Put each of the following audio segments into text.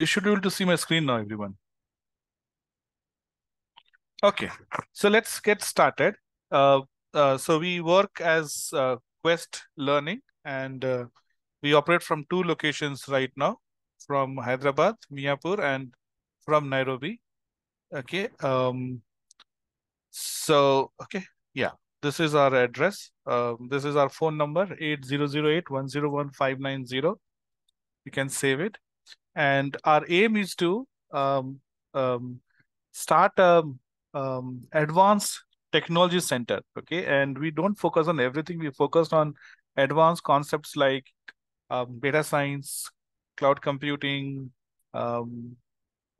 you should be able to see my screen now, everyone. Okay, so let's get started. Uh, uh, so we work as uh, Quest Learning and uh, we operate from two locations right now, from Hyderabad, Miyapur, and from Nairobi. Okay. Um, so, okay, yeah, this is our address. Um, this is our phone number, 8008-101-590. You can save it. And our aim is to um, um, start a um, advanced technology center. Okay. And we don't focus on everything. We focus on advanced concepts like um, data science, cloud computing, um,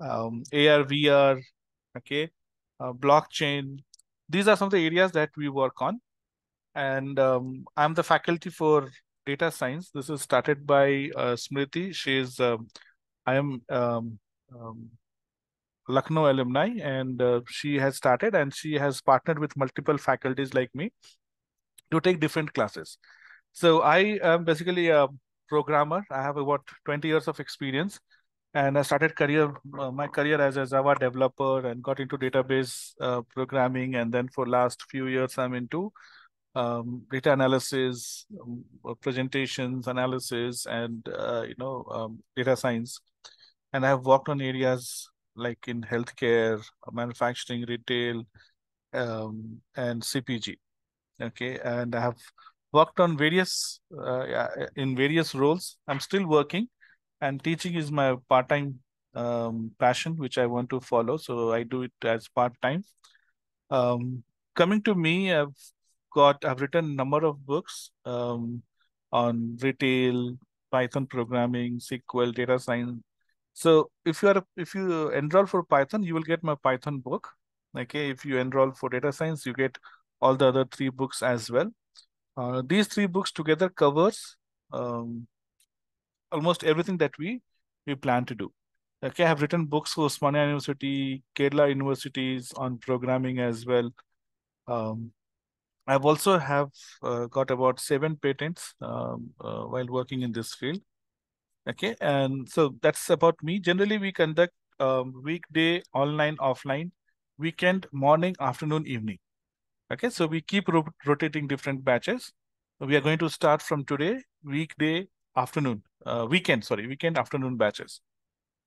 um, AR, VR, okay, uh, blockchain. These are some of the areas that we work on. And I'm the faculty for data science. This is started by uh, Smriti. She is, IIM um, um, Lucknow alumni and uh, she has started and she has partnered with multiple faculties like me to take different classes. So I am basically a programmer. I have about 20 years of experience and I started career uh, my career as a Java developer and got into database uh, programming. And then for last few years, I'm into um, data analysis, um, presentations, analysis, and uh, you know um, data science. And I've worked on areas like in healthcare, manufacturing, retail, um, and CPG. Okay, and I have worked on various uh, in various roles. I'm still working and teaching is my part-time um, passion, which I want to follow. So I do it as part-time. Um, coming to me, I've got, I've written a number of books um, on retail, Python programming, SQL, data science. So if you are, if you enroll for Python, you will get my Python book. Okay. If you enroll for data science, you get all the other three books as well. Uh, these three books together covers um, almost everything that we we plan to do. Okay, I have written books for Osmania University, Kerala universities on programming as well. Um, I've also have uh, got about seven patents um, uh, while working in this field. Okay, and so that's about me. Generally, we conduct um, weekday, online, offline, weekend, morning, afternoon, evening. Okay, so we keep ro rotating different batches. We are going to start from today, weekday, afternoon uh, weekend, sorry, weekend afternoon batches.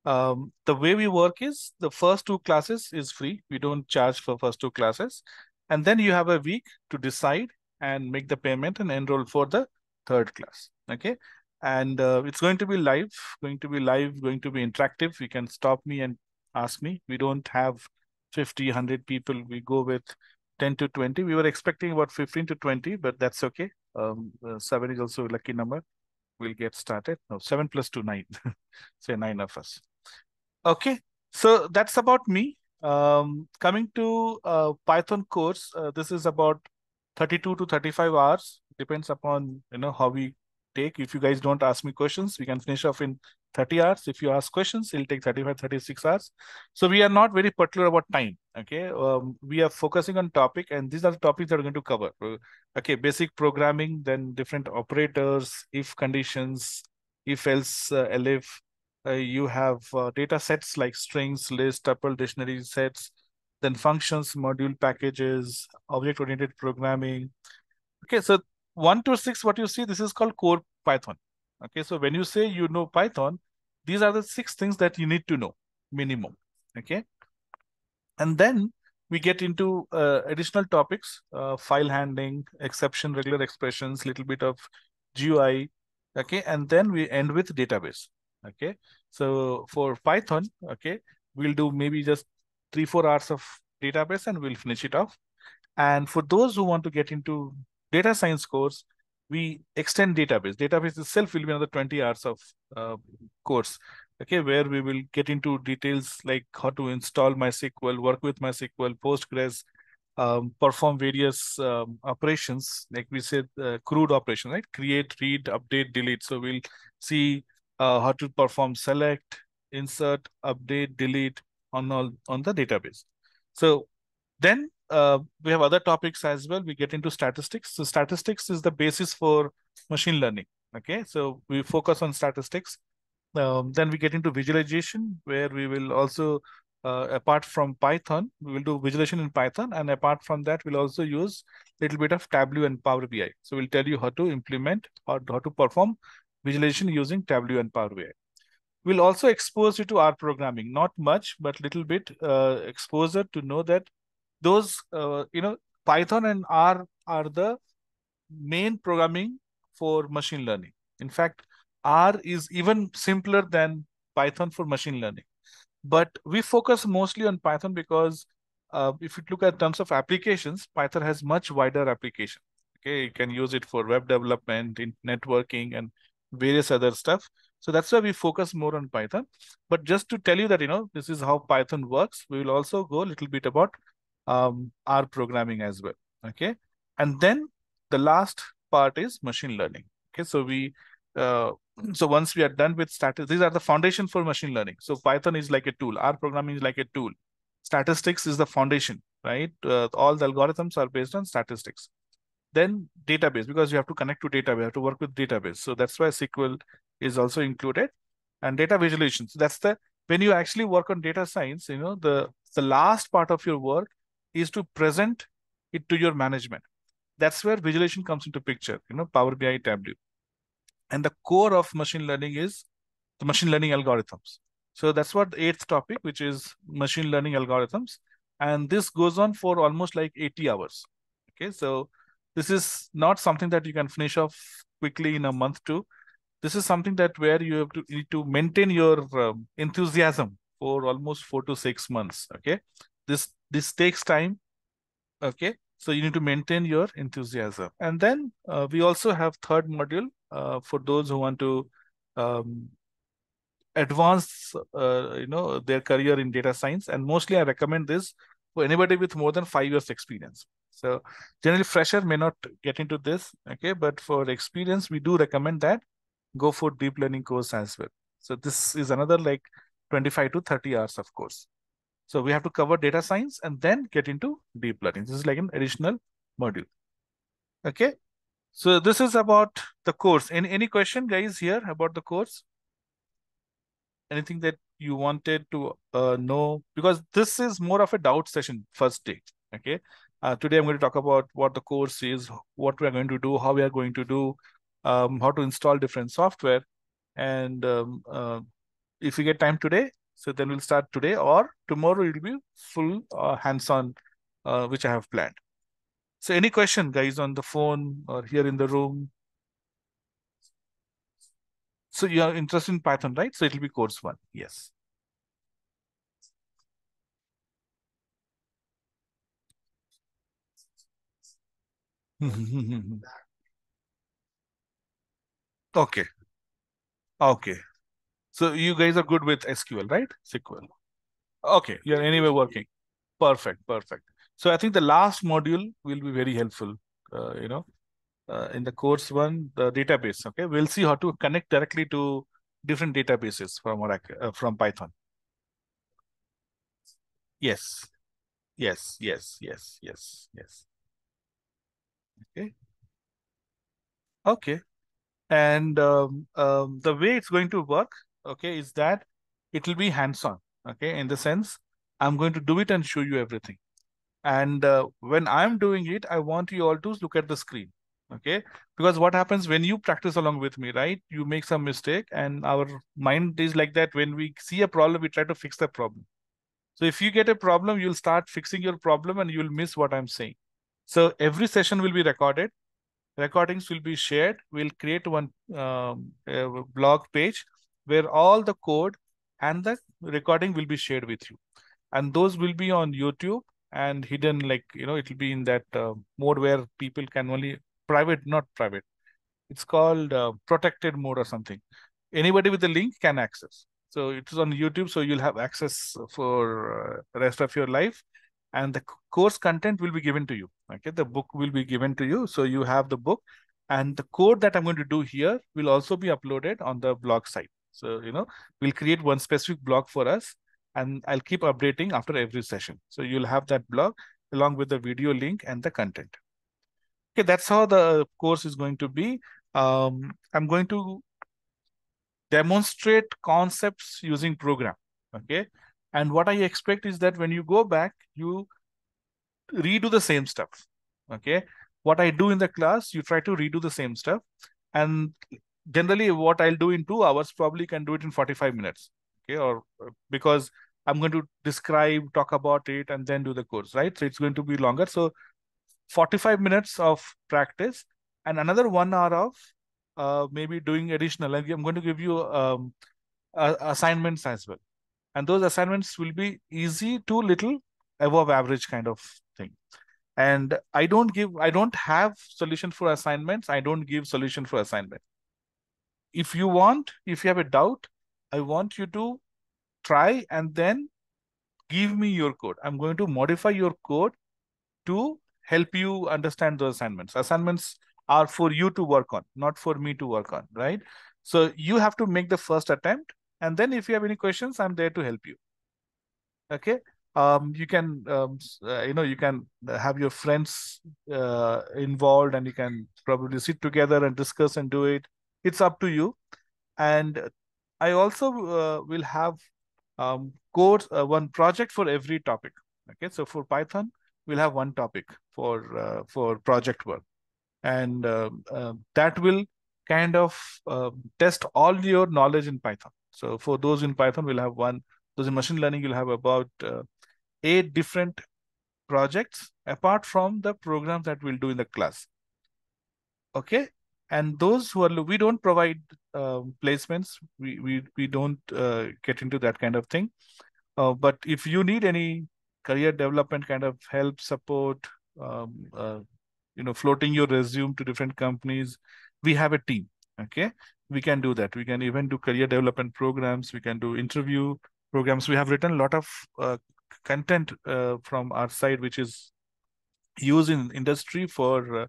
Um, the way we work is the first two classes is free. We don't charge for first two classes. And then you have a week to decide and make the payment and enroll for the third class. Okay. And uh, it's going to be live, going to be live, going to be interactive. You can stop me and ask me. We don't have 50, 100 people. We go with 10 to 20. We were expecting about 15 to 20, but that's okay. Um, uh, seven is also a lucky number we'll get started. No, seven plus two, nine. Say nine of us. Okay, so that's about me. Um, coming to uh, Python course, uh, this is about 32 to 35 hours. Depends upon, you know, how we take. If you guys don't ask me questions, we can finish off in 30 hours. If you ask questions, it'll take 35, 36 hours. So we are not very particular about time. Okay. Um, we are focusing on topic and these are the topics that we're going to cover. Okay. Basic programming, then different operators, if conditions, if else, uh, elif. Uh, you have uh, data sets like strings, list, tuple, dictionary sets, then functions, module packages, object-oriented programming. Okay, so one to six, what you see, this is called core Python. Okay, so when you say you know Python, these are the six things that you need to know minimum. Okay, and then we get into uh, additional topics, uh, file handling, exception, regular expressions, little bit of GUI. Okay, and then we end with database. Okay, so for Python, okay, we'll do maybe just three, four hours of database and we'll finish it off. And for those who want to get into data science course, we extend database. Database itself will be another 20 hours of uh, course, okay, where we will get into details like how to install MySQL, work with MySQL, Postgres, um, perform various um, operations, like we said, uh, CRUD operation, right? Create, read, update, delete. So we'll see uh, how to perform select, insert, update, delete on all on the database. So then uh, we have other topics as well. We get into statistics. So statistics is the basis for machine learning. Okay, so we focus on statistics. Um, then we get into visualization, where we will also, uh, apart from Python, we will do visualization in Python. And apart from that, we'll also use a little bit of Tableau and Power BI. So we'll tell you how to implement or how to perform visualization using Tableau and Power BI. We'll also expose you to R programming, not much, but little bit uh, exposure to know that those, uh, you know, Python and R are the main programming for machine learning. In fact, R is even simpler than Python for machine learning. But we focus mostly on Python because uh, if you look at terms of applications, Python has much wider application. Okay, you can use it for web development, in networking, and various other stuff. So that's why we focus more on Python. But just to tell you that, you know, this is how Python works, we will also go a little bit about um, R programming as well. Okay. And then the last part is machine learning. Okay. So we, uh, so once we are done with statistics, these are the foundation for machine learning. So Python is like a tool. R programming is like a tool. Statistics is the foundation, right? Uh, all the algorithms are based on statistics. Then database, because you have to connect to data, we have to work with database. So that's why SQL is also included and data visualization. So that's the, when you actually work on data science, you know, the, the last part of your work is to present it to your management. That's where visualization comes into picture, you know, Power BI, Tableau. And the core of machine learning is the machine learning algorithms. So that's what the eighth topic, which is machine learning algorithms. And this goes on for almost like 80 hours. Okay, so this is not something that you can finish off quickly in a month too. This is something that where you have to need to maintain your um, enthusiasm for almost four to six months. Okay, this this takes time. Okay, so you need to maintain your enthusiasm. And then uh, we also have third module uh, for those who want to um, advance, uh, you know, their career in data science. And mostly I recommend this for anybody with more than five years experience. So generally fresher may not get into this, okay? But for experience, we do recommend that go for deep learning course as well. So this is another like 25 to 30 hours of course. So we have to cover data science and then get into deep learning. This is like an additional module. Okay. So this is about the course. Any, any question guys here about the course? Anything that you wanted to uh, know? Because this is more of a doubt session first day. Okay. Uh, today I'm going to talk about what the course is, what we are going to do, how we are going to do, um, how to install different software. And um, uh, if we get time today, so then we'll start today or tomorrow it will be full uh, hands-on, uh, which I have planned. So any question, guys, on the phone or here in the room? So you are interested in Python, right? So it will be course one. Yes. okay. Okay. So you guys are good with SQL, right? SQL. Okay, you're anyway working. Perfect, perfect. So I think the last module will be very helpful, uh, you know, uh, in the course one, the database, okay? We'll see how to connect directly to different databases from Oracle, uh, from Python. Yes, yes, yes, yes, yes, yes. Okay. Okay. And um, um, the way it's going to work, okay, is that it will be hands-on, okay, in the sense I'm going to do it and show you everything. And uh, when I'm doing it, I want you all to look at the screen, okay? Because what happens when you practice along with me, right? You make some mistake and our mind is like that. When we see a problem, we try to fix the problem. So if you get a problem, you'll start fixing your problem and you'll miss what I'm saying. So every session will be recorded recordings will be shared. We'll create one um, blog page where all the code and the recording will be shared with you. And those will be on YouTube and hidden like, you know, it will be in that uh, mode where people can only private, not private. It's called uh, protected mode or something. Anybody with the link can access. So it is on YouTube, so you'll have access for uh, rest of your life and the course content will be given to you. Okay, the book will be given to you. So you have the book and the code that I'm going to do here will also be uploaded on the blog site. So, you know, we'll create one specific blog for us and I'll keep updating after every session. So you'll have that blog along with the video link and the content. Okay, that's how the course is going to be. Um, I'm going to demonstrate concepts using program. Okay. And what I expect is that when you go back, you redo the same stuff. Okay. What I do in the class, you try to redo the same stuff. And generally, what I'll do in two hours probably can do it in 45 minutes. Okay. Or uh, because I'm going to describe, talk about it, and then do the course, right? So it's going to be longer. So 45 minutes of practice and another one hour of uh, maybe doing additional. I'm going to give you um, uh, assignments as well. And those assignments will be easy to little above average kind of thing. And I don't give, I don't have solution for assignments. I don't give solution for assignment. If you want, if you have a doubt, I want you to try and then give me your code. I'm going to modify your code to help you understand the assignments. Assignments are for you to work on, not for me to work on, right? So you have to make the first attempt. And then if you have any questions, I'm there to help you. Okay. Um, you can, um, uh, you know, you can have your friends uh, involved and you can probably sit together and discuss and do it. It's up to you. And I also uh, will have um, code, uh, one project for every topic. Okay. So for Python, we'll have one topic for, uh, for project work and uh, uh, that will kind of uh, test all your knowledge in Python. So for those in Python, we'll have one. Those in machine learning, you'll have about eight different projects apart from the programs that we'll do in the class. Okay, and those who are we don't provide uh, placements. We we we don't uh, get into that kind of thing. Uh, but if you need any career development kind of help, support, um, you know floating your resume to different companies we have a team okay? We can do that. We can even do career development programs. We can do interview programs. We have written a lot of uh, content uh, from our side which is used in industry for uh,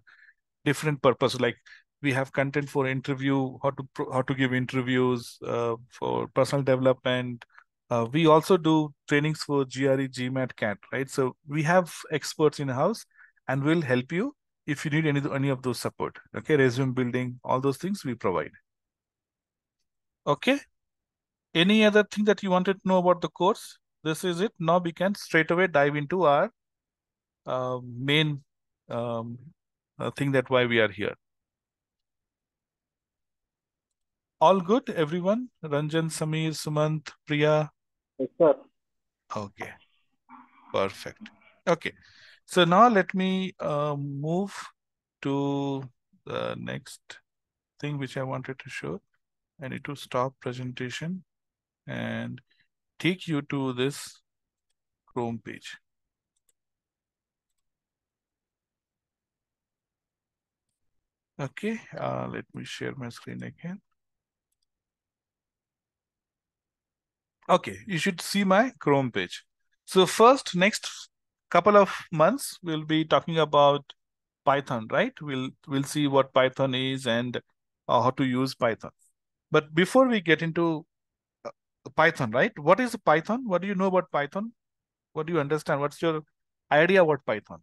different purposes like we have content for interview how to how to give interviews uh, for personal development uh, we also do trainings for gre gmat cat right so we have experts in house and we'll help you if you need any, any of those support. Okay, resume building, all those things we provide. Okay. Any other thing that you wanted to know about the course? This is it. Now we can straight away dive into our uh, main um, uh, thing that why we are here. All good, everyone? Ranjan, Samir, Sumant, Priya? Yes, sir. Okay. Perfect. Okay. So now let me uh, move to the next thing which I wanted to show. I need to stop presentation and take you to this Chrome page. Okay, uh, let me share my screen again. Okay, you should see my Chrome page. So first, next couple of months, we'll be talking about Python, right? We'll we'll see what Python is and uh, how to use Python. But before we get into uh, Python, right? What is Python? What do you know about Python? What do you understand? What's your idea about Python?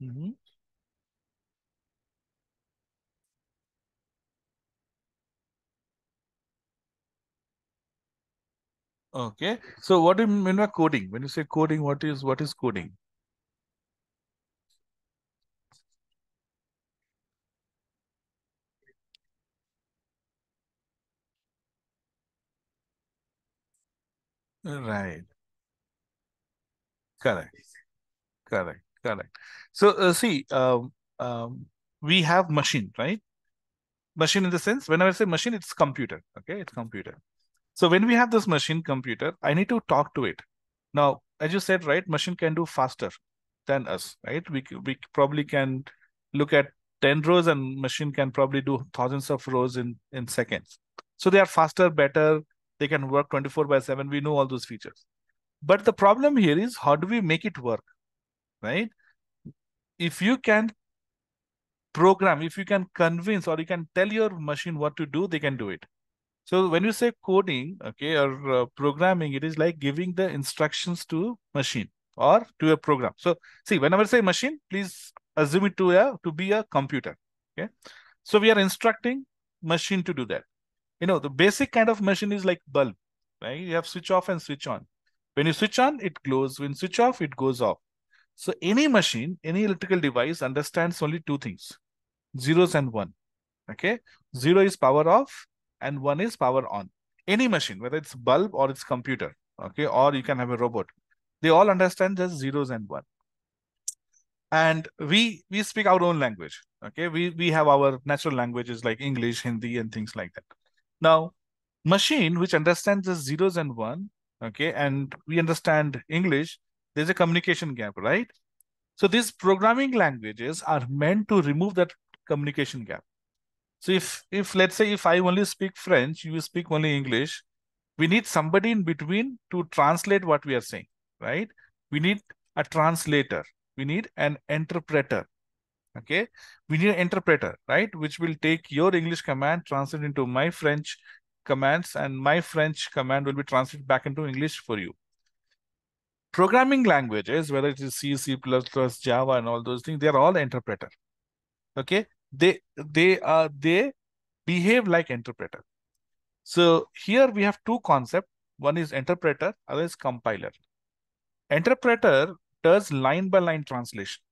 Mm -hmm. Okay. So what do you mean by coding? When you say coding, what is what is coding? Right. Correct. Correct. Correct. So uh, see, um, um, we have machine, right? Machine in the sense, whenever I say machine, it's computer. Okay, it's computer. So when we have this machine computer, I need to talk to it. Now, as you said, right, machine can do faster than us, right? We, we probably can look at 10 rows and machine can probably do thousands of rows in, in seconds. So they are faster, better. They can work 24 by 7. We know all those features. But the problem here is how do we make it work, right? If you can program, if you can convince or you can tell your machine what to do, they can do it. So when you say coding, okay, or uh, programming, it is like giving the instructions to machine or to a program. So see, whenever I say machine, please assume it to a to be a computer. Okay. So we are instructing machine to do that. You know, the basic kind of machine is like bulb, right? You have switch off and switch on. When you switch on, it glows. When switch off, it goes off. So any machine, any electrical device understands only two things, zeros and one. Okay. Zero is power off and one is power on. Any machine, whether it's bulb or it's computer, okay, or you can have a robot, they all understand just zeros and one. And we we speak our own language. Okay. We we have our natural languages like English, Hindi, and things like that. Now, machine which understands the zeros and one, okay, and we understand English, there's a communication gap, right? So these programming languages are meant to remove that communication gap. So if, if let's say, if I only speak French, you speak only English, we need somebody in between to translate what we are saying, right? We need a translator. We need an interpreter. Okay. We need an interpreter, right? Which will take your English command, translate into my French commands, and my French command will be translated back into English for you. Programming languages, whether it is C, C++, Java, and all those things, they are all interpreter. Okay they they are they behave like interpreter. So here we have two concepts. One is interpreter, other is compiler. Interpreter does line by line translation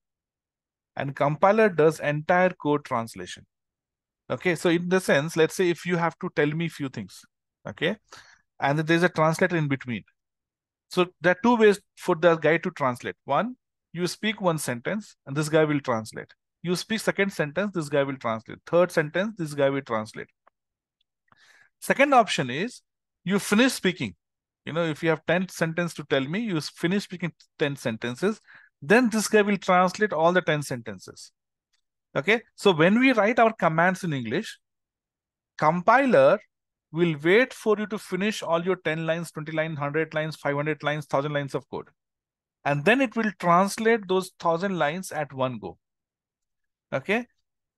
and compiler does entire code translation. Okay, so in the sense, let's say if you have to tell me few things, okay, and there's a translator in between. So there are two ways for the guy to translate. One, you speak one sentence and this guy will translate. You speak second sentence, this guy will translate. Third sentence, this guy will translate. Second option is you finish speaking. You know, if you have 10 sentences to tell me, you finish speaking 10 sentences, then this guy will translate all the 10 sentences. Okay. So when we write our commands in English, compiler will wait for you to finish all your 10 lines, 20 lines, 100 lines, 500 lines, 1000 lines of code. And then it will translate those 1000 lines at one go. Okay.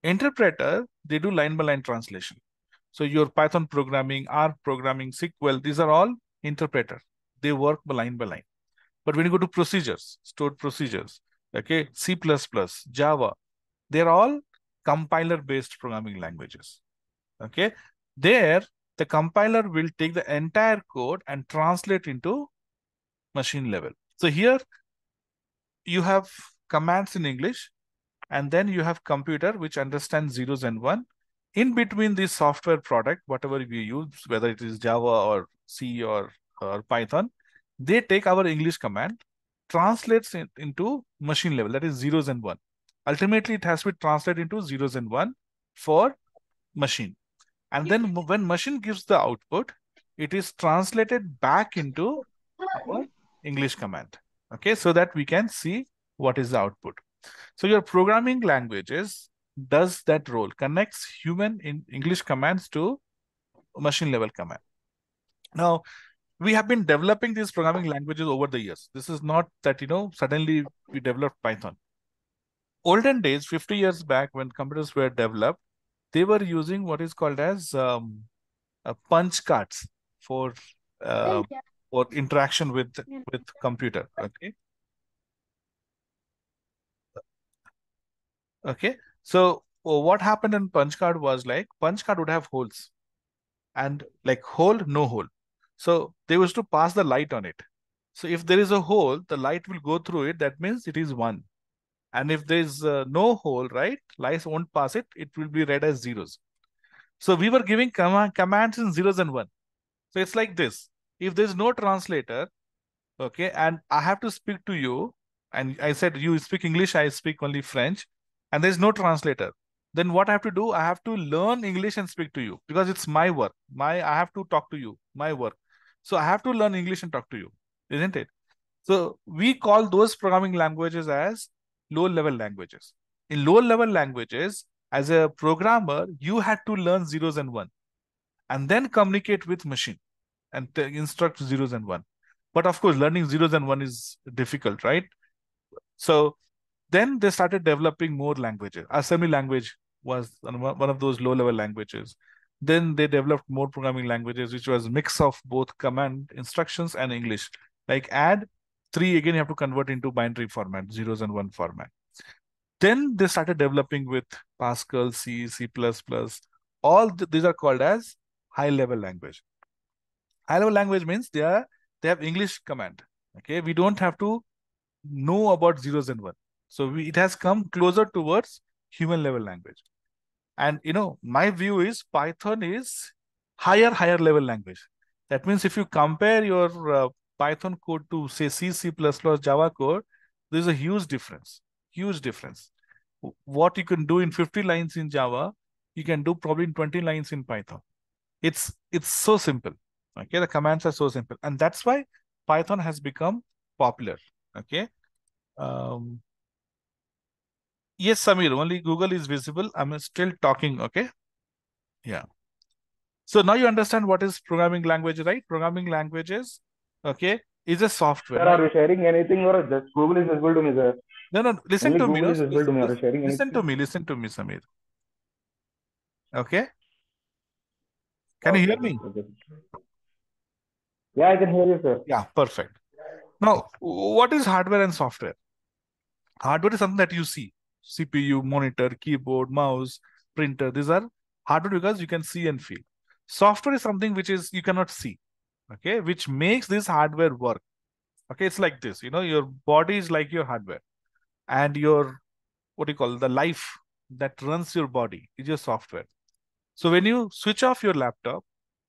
Interpreter, they do line by line translation. So your Python programming, R programming, SQL, these are all interpreter. They work line by line. But when you go to procedures, stored procedures, okay, C++, Java, they're all compiler-based programming languages. Okay. There, the compiler will take the entire code and translate into machine level. So here you have commands in English and then you have computer which understands zeros and one. In between this software product, whatever we use, whether it is Java or C or, or Python, they take our English command, translates it into machine level, that is zeros and one. Ultimately, it has to be translated into zeros and one for machine. And then when machine gives the output, it is translated back into our English command. Okay, so that we can see what is the output. So your programming languages does that role, connects human in English commands to machine level command. Now, we have been developing these programming languages over the years. This is not that, you know, suddenly we developed Python. Olden days, 50 years back, when computers were developed, they were using what is called as um, punch cards for uh, for interaction with with computer. Okay, Okay. So what happened in punch card was like punch card would have holes and like hole, no hole. So they used to pass the light on it. So if there is a hole, the light will go through it. That means it is one. And if there is uh, no hole, right, lights won't pass it. It will be read as zeros. So we were giving com commands in zeros and one. So it's like this. If there's no translator, okay, and I have to speak to you, and I said you speak English, I speak only French and there's no translator then what i have to do? I have to learn english and speak to you because it's my work. My i have to talk to you my work. So i have to learn english and talk to you isn't it? So we call those programming languages as low level languages. In low level languages as a programmer you had to learn zeros and one and then communicate with machine and instruct zeros and one. But of course learning zeros and one is difficult right? So then they started developing more languages. Assembly language was one of those low-level languages. Then they developed more programming languages, which was mix of both command instructions and English. Like add three, again, you have to convert into binary format, zeros and one format. Then they started developing with Pascal, C, C++. All th these are called as high level language. High level language means they are they have English command. Okay, we don't have to know about zeros and one. So we, it has come closer towards human level language. And you know, my view is Python is higher, higher level language. That means if you compare your uh, Python code to say C, C++, Java code, there's a huge difference, huge difference. What you can do in 50 lines in Java, you can do probably in 20 lines in Python. It's it's so simple. Okay, the commands are so simple, and that's why Python has become popular. Okay. Um, yes, Samir, only Google is visible. I'm still talking. Okay. Yeah. So now you understand what is programming language, right? Programming languages, okay, is a software. Sir, are you sharing anything or just Google is visible to me, sir? No, no, listen Only to Google me. is visible to me. Are you sharing Listen to me, listen to me, Samir. Okay? Can you hear me? okay. Yeah, I can hear you, sir. Yeah, perfect. Now, what is hardware and software? Hardware is something that you see. CPU, monitor, keyboard, mouse, printer. These are hardware because you can see and feel. Software is something which is you cannot see. Okay, which makes this hardware work. Okay, it's like this. You know, your body is like your hardware, and your what do you call it, the life that runs your body is your software. So when you switch off your laptop,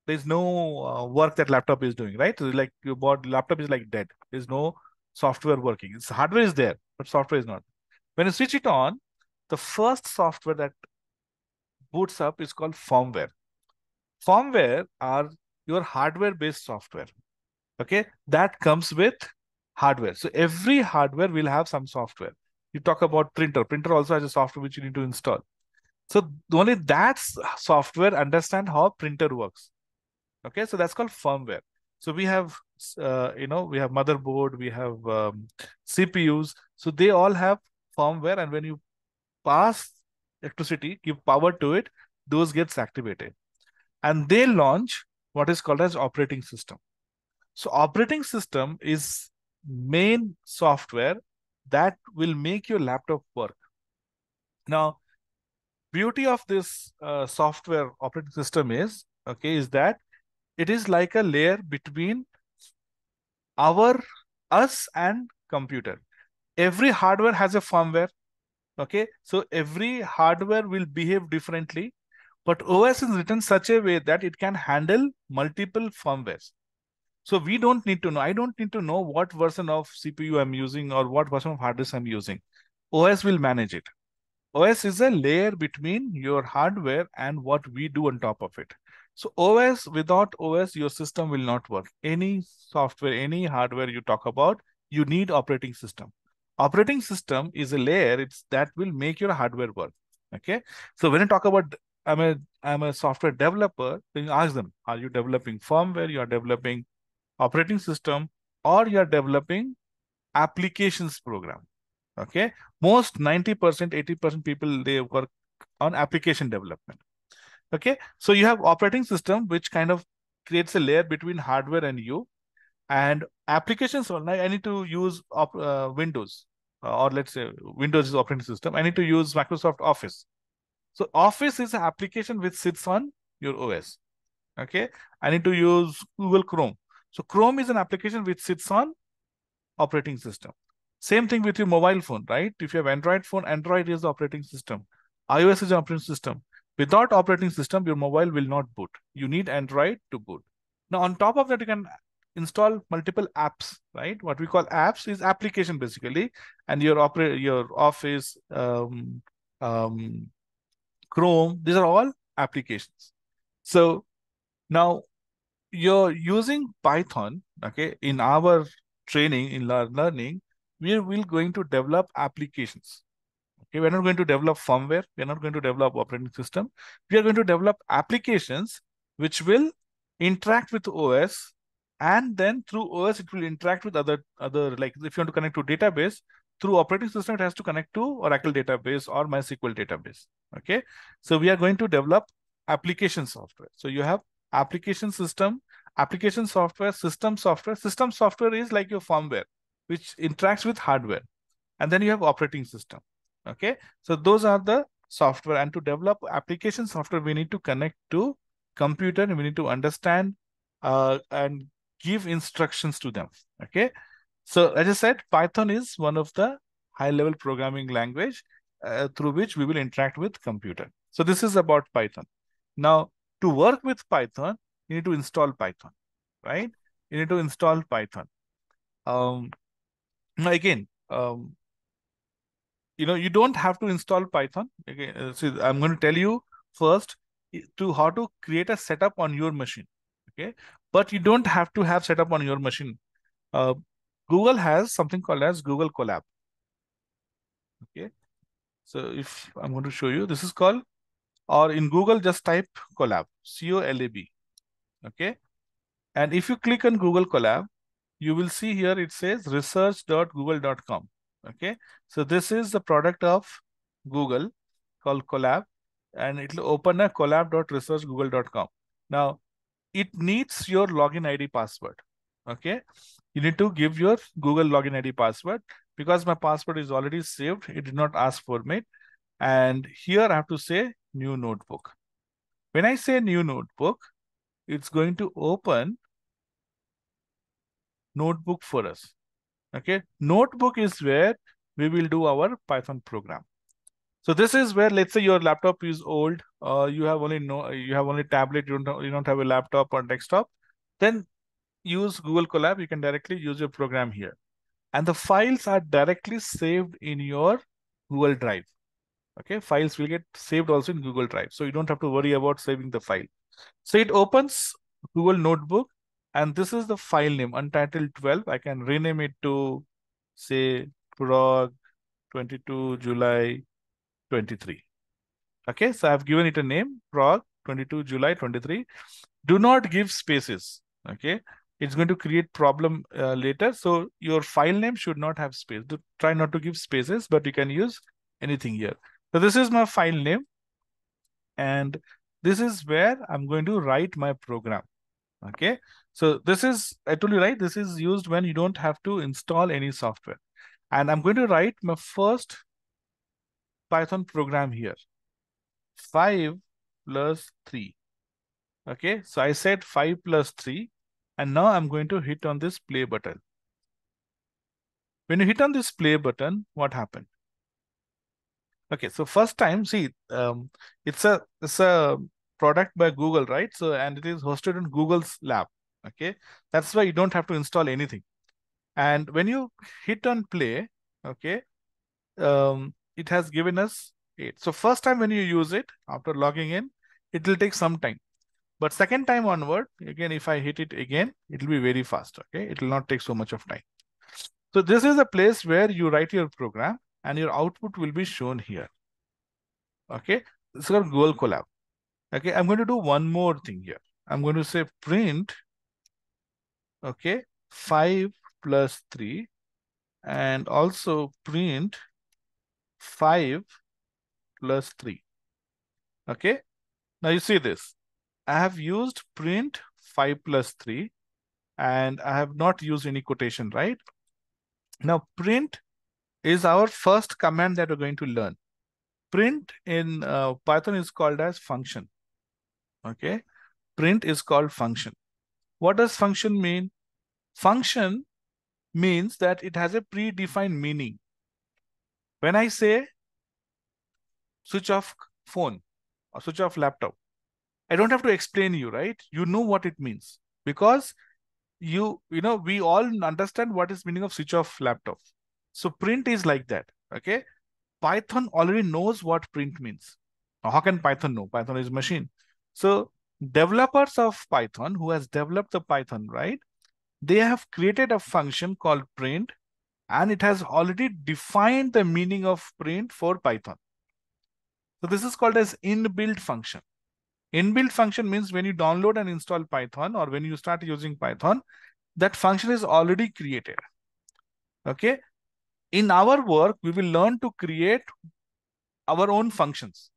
there's no uh, work that laptop is doing, right? Like your body, laptop is like dead. There's no software working. It's hardware is there, but software is not. When you switch it on, the first software that boots up is called firmware. Firmware are your hardware-based software. Okay, that comes with hardware. So every hardware will have some software. You talk about printer. Printer also has a software which you need to install. So only that software understand how printer works. Okay, so that's called firmware. So we have, uh, you know, we have motherboard, we have um, CPUs. So they all have firmware, and when you pass electricity, give power to it, those gets activated, and they launch what is called as operating system. So operating system is main software that will make your laptop work. Now, beauty of this uh, software operating system is okay is that it is like a layer between our us and computer every hardware has a firmware okay? So every hardware will behave differently but os is written such a way that it can handle multiple firmwares. So we don't need to know i don't need to know what version of cpu i'm using or what version of hard disk i'm using. Os will manage it. Os is a layer between your hardware and what we do on top of it. So OS, without OS, your system will not work. Any software, any hardware you talk about, you need operating system. Operating system is a layer it's that will make your hardware work. Okay. So when you talk about I'm a I'm a software developer, then you ask them, are you developing firmware, you are developing operating system, or you are developing applications program. Okay. Most 90%, 80% people they work on application development. Okay, so you have operating system, which kind of creates a layer between hardware and you. And applications, I need to use uh, Windows, uh, or let's say Windows is operating system. I need to use Microsoft Office. So Office is an application which sits on your OS. Okay, I need to use Google Chrome. So Chrome is an application which sits on operating system. Same thing with your mobile phone, right? If you have Android phone, Android is the operating system. iOS is an operating system. Without operating system, your mobile will not boot. You need Android to boot. Now, on top of that, you can install multiple apps, right? What we call apps is application basically, and your operate your Office, um, um, Chrome. These are all applications. So now you're using Python, okay? In our training in learning, we will going to develop applications. Okay, we're not going to develop firmware. We're not going to develop operating system. We are going to develop applications which will interact with OS and then through OS, it will interact with other, other like if you want to connect to database, through operating system, it has to connect to Oracle database or MySQL database. Okay. So we are going to develop application software. So you have application system, application software, system software. System software is like your firmware, which interacts with hardware. And then you have operating system. Okay, so those are the software and to develop application software, we need to connect to computer we need to understand uh, and give instructions to them. Okay, so as I said, Python is one of the high level programming language uh, through which we will interact with computer. So this is about Python. Now to work with Python, you need to install Python, right? You need to install Python. Um, now again, um, you know, you don't have to install Python. Okay, uh, so I'm going to tell you first to how to create a setup on your machine. Okay, but you don't have to have setup on your machine. Uh, Google has something called as Google Colab. Okay, so if I'm going to show you, this is called, or in Google, just type Colab, C-O-L-A-B. Okay, and if you click on Google Colab, you will see here it says research.google.com. Okay, so this is the product of Google called Colab, and it will open a colab.researchgoogle.com. Now, it needs your login ID password. Okay, you need to give your Google login ID password because my password is already saved. It did not ask for me. And here I have to say new notebook. When I say new notebook, it's going to open notebook for us. Okay, notebook is where we will do our Python program. So this is where, let's say your laptop is old, uh, you have only no, you have only tablet, you don't, you don't have a laptop or desktop, then use Google Colab, you can directly use your program here. And the files are directly saved in your Google Drive. Okay, files will get saved also in Google Drive. So you don't have to worry about saving the file. So it opens Google Notebook and this is the file name, Untitled 12. I can rename it to say Prog 22 July 23. Okay, so I've given it a name, Prog 22 July 23. Do not give spaces. Okay, it's going to create problem uh, later. So your file name should not have space. Do, try not to give spaces, but you can use anything here. So this is my file name. And this is where I'm going to write my program. Okay, so this is, I told you, right? This is used when you don't have to install any software. And I'm going to write my first Python program here. 5 plus 3. Okay, so I said 5 plus 3. And now I'm going to hit on this play button. When you hit on this play button, what happened? Okay, so first time, see, um, it's a it's a product by Google, right? So and it is hosted in Google's lab. Okay, that's why you don't have to install anything. And when you hit on play, okay, um, it has given us eight. So first time when you use it after logging in, it will take some time. But second time onward, again, if I hit it again, it will be very fast. Okay, it will not take so much of time. So this is a place where you write your program and your output will be shown here. Okay, this is called Google Colab. Okay, I'm going to do one more thing here. I'm going to say print, okay, 5 plus 3 and also print 5 plus 3. Okay, now you see this. I have used print 5 plus 3 and I have not used any quotation, right? Now print is our first command that we're going to learn. Print in uh, Python is called as function. Okay, print is called function. What does function mean? Function means that it has a predefined meaning. When I say switch off phone or switch off laptop, I don't have to explain you, right? You know what it means because you, you know, we all understand what is meaning of switch off laptop. So print is like that, okay? Python already knows what print means. Now, how can Python know? Python is machine. So developers of Python who has developed the Python, right? They have created a function called print and it has already defined the meaning of print for Python. So this is called as inbuilt function. Inbuilt function means when you download and install Python or when you start using Python, that function is already created. Okay. In our work, we will learn to create our own functions.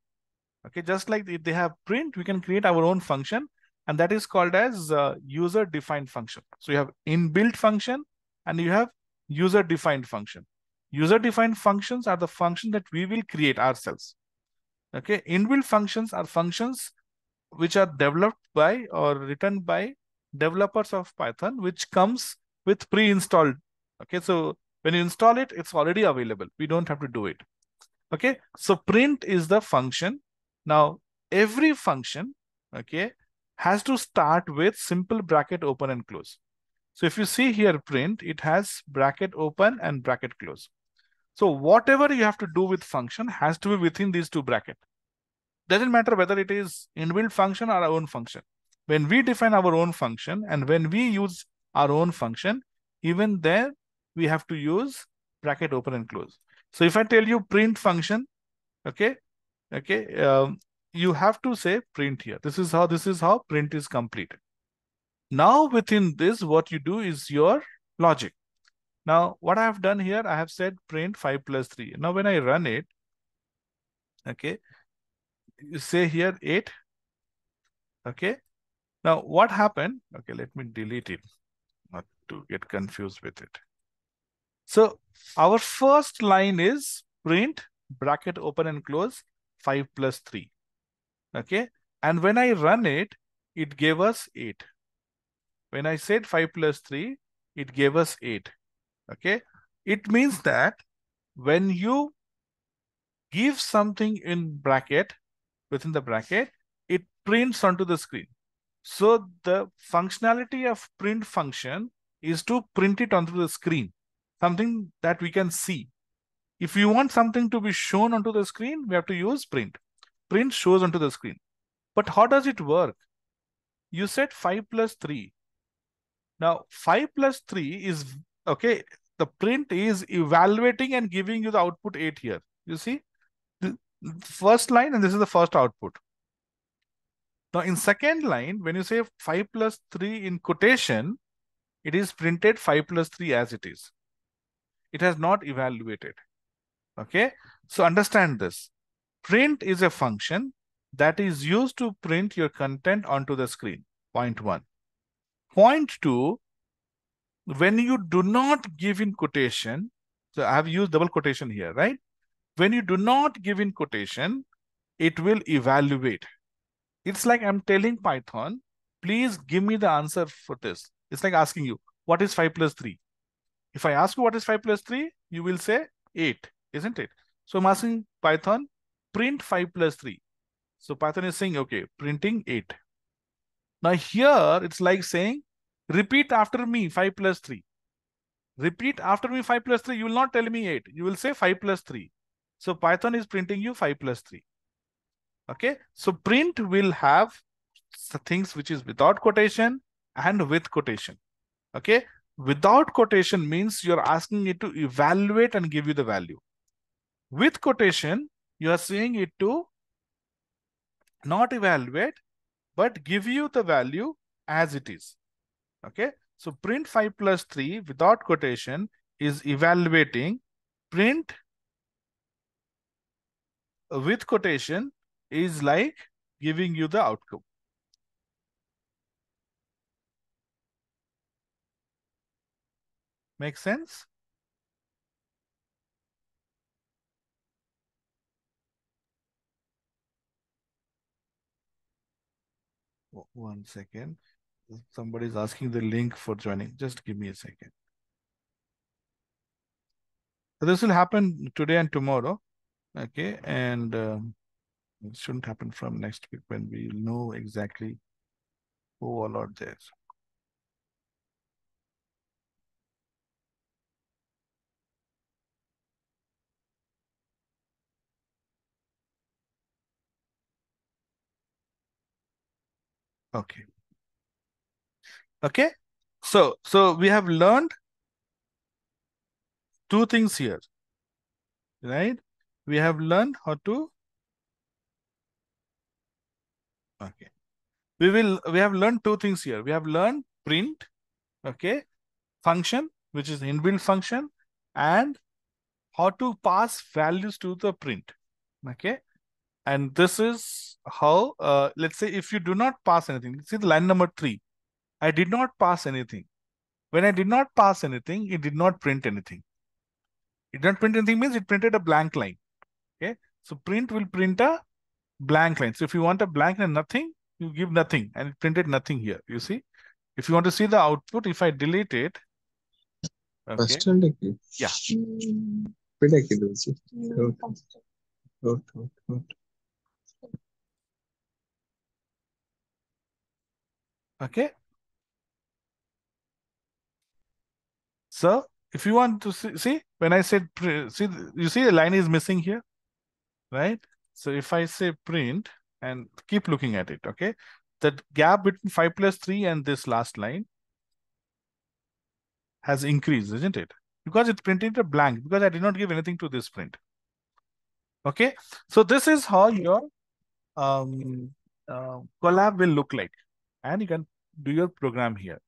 Okay. Just like if they have print, we can create our own function and that is called as uh, user defined function. So you have inbuilt function and you have user defined function. User-defined functions are the functions that we will create ourselves. Okay, inbuilt functions are functions which are developed by or written by developers of Python, which comes with pre-installed. Okay, so when you install it, it's already available. We don't have to do it. Okay, so print is the function. Now, every function, okay, has to start with simple bracket open and close. So if you see here print, it has bracket open and bracket close. So whatever you have to do with function has to be within these two brackets. Doesn't matter whether it is inbuilt function or our own function. When we define our own function and when we use our own function, even there we have to use bracket open and close. So if I tell you print function, okay, okay, um, you have to say print here. This is how this is how print is completed. Now within this, what you do is your logic. Now, what I have done here, I have said print 5 plus 3. Now, when I run it, okay, you say here 8. Okay. Now, what happened? Okay, let me delete it, not to get confused with it. So, our first line is print, bracket open and close, 5 plus 3. Okay. And when I run it, it gave us 8. When I said 5 plus 3, it gave us 8. Okay. It means that when you give something in bracket, within the bracket, it prints onto the screen. So the functionality of print function is to print it onto the screen, something that we can see. If you want something to be shown onto the screen, we have to use print. Print shows onto the screen. But how does it work? You said 5 plus 3. Now, 5 plus 3 is, okay, the print is evaluating and giving you the output 8 here. You see, the first line and this is the first output. Now, in second line, when you say 5 plus 3 in quotation, it is printed 5 plus 3 as it is. It has not evaluated. Okay, so understand this. Print is a function that is used to print your content onto the screen. Point one. Point two, when you do not give in quotation, so I have used double quotation here, right? When you do not give in quotation, it will evaluate. It's like I'm telling Python, please give me the answer for this. It's like asking you, what is 5 plus 3? If I ask you what is 5 plus 3, you will say 8, isn't it? So I'm asking Python, print 5 plus 3. So Python is saying, okay, printing 8. Now here, it's like saying, repeat after me 5 plus 3. Repeat after me 5 plus 3. You will not tell me 8. You will say 5 plus 3. So Python is printing you 5 plus 3. Okay. So print will have things which is without quotation and with quotation. Okay. Without quotation means you're asking it to evaluate and give you the value. With quotation, you are saying it to not evaluate, but give you the value as it is. Okay. So print 5 plus 3 without quotation is evaluating. Print with quotation is like giving you the outcome. Make sense? One second. Somebody is asking the link for joining. Just give me a second. So this will happen today and tomorrow. Okay. And um, it shouldn't happen from next week when we know exactly who all are there. Okay. Okay. So, so we have learned two things here, right? We have learned how to, okay. We will, we have learned two things here. We have learned print, okay, function, which is inbuilt function, and how to pass values to the print, okay? And this is how, uh, let's say if you do not pass anything, see the line number three, I did not pass anything. When I did not pass anything, it did not print anything. It didn't print anything means it printed a blank line. Okay. So print will print a blank line. So if you want a blank and nothing, you give nothing and it printed nothing here. You see? If you want to see the output, if I delete it, okay. Yeah. Okay. So if you want to see, see when I said, see, you see the line is missing here, right? So if I say print and keep looking at it, okay? That gap between 5 plus 3 and this last line has increased, isn't it? Because it printed a blank, because I did not give anything to this print. Okay, so this is how your um, uh, Colab will look like. And you can do your program here.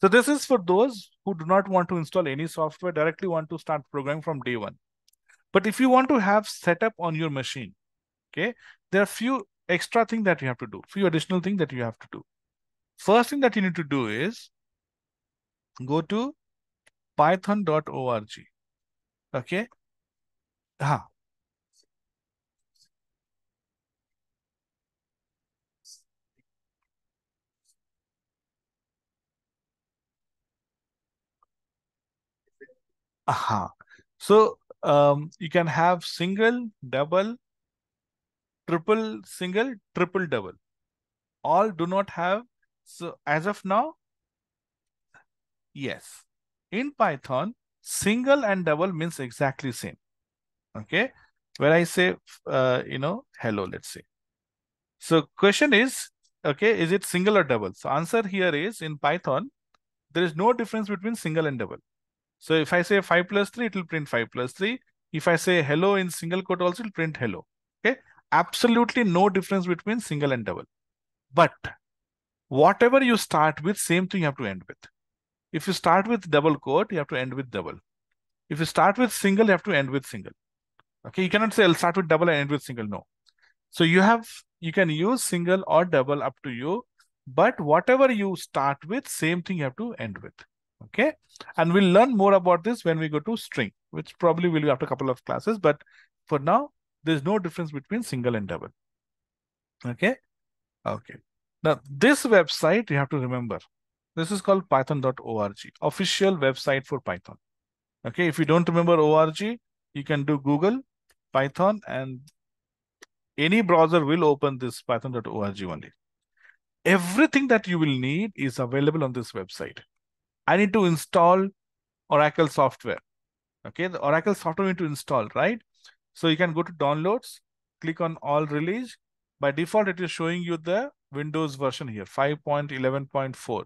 So this is for those who do not want to install any software, directly want to start programming from day one. But if you want to have setup on your machine, okay, there are few extra things that you have to do, few additional things that you have to do. First thing that you need to do is go to python.org. Okay. Ah, Aha. So um, you can have single, double, triple, single, triple, double. All do not have. So as of now, yes. In Python, single and double means exactly same. Okay. When I say, uh, you know, hello, let's say. So question is, okay, is it single or double? So answer here is in Python, there is no difference between single and double. So if I say 5 plus 3, it will print 5 plus 3. If I say hello in single quote also, it will print hello. Okay. Absolutely no difference between single and double. But whatever you start with, same thing you have to end with. If you start with double quote, you have to end with double. If you start with single, you have to end with single. Okay, you cannot say I'll start with double and end with single. No. So you have you can use single or double up to you, but whatever you start with, same thing you have to end with. Okay. And we'll learn more about this when we go to string, which probably will be after a couple of classes. But for now, there's no difference between single and double. Okay. Okay. Now, this website you have to remember. This is called python.org, official website for Python. Okay. If you don't remember org, you can do Google Python and any browser will open this python.org only. Everything that you will need is available on this website. I need to install Oracle software. Okay, the Oracle software need to install, right? So you can go to downloads, click on all release. By default, it is showing you the Windows version here, 5.11.4.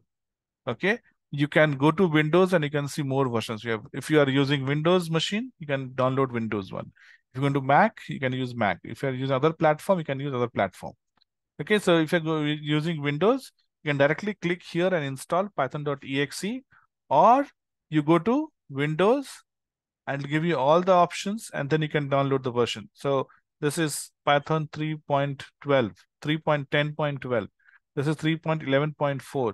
Okay, you can go to Windows and you can see more versions. You have, if you are using Windows machine, you can download Windows one. If you're going to Mac, you can use Mac. If you're using other platform, you can use other platform. Okay, so if you're using Windows, you can directly click here and install python.exe or you go to Windows and give you all the options and then you can download the version. So this is Python 3.12, 3.10.12. This is 3.11.4.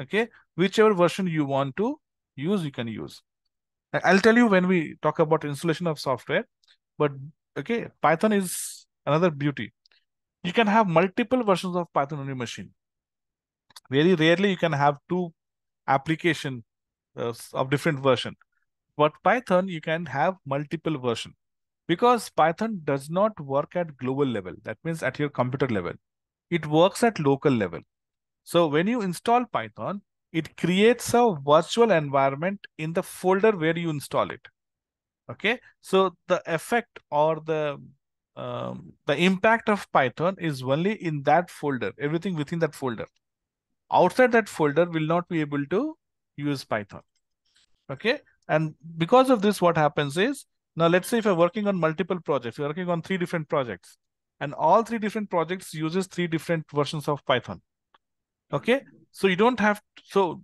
Okay, whichever version you want to use, you can use. I'll tell you when we talk about installation of software, but okay, Python is another beauty. You can have multiple versions of Python on your machine. Very rarely you can have two application uh, of different version. But Python, you can have multiple version because Python does not work at global level. That means at your computer level. It works at local level. So when you install Python, it creates a virtual environment in the folder where you install it. Okay, so the effect or the um, the impact of Python is only in that folder, everything within that folder outside that folder will not be able to use Python. Okay. And because of this, what happens is, now let's say if you're working on multiple projects, you're working on three different projects, and all three different projects uses three different versions of Python. Okay. So you don't have, so,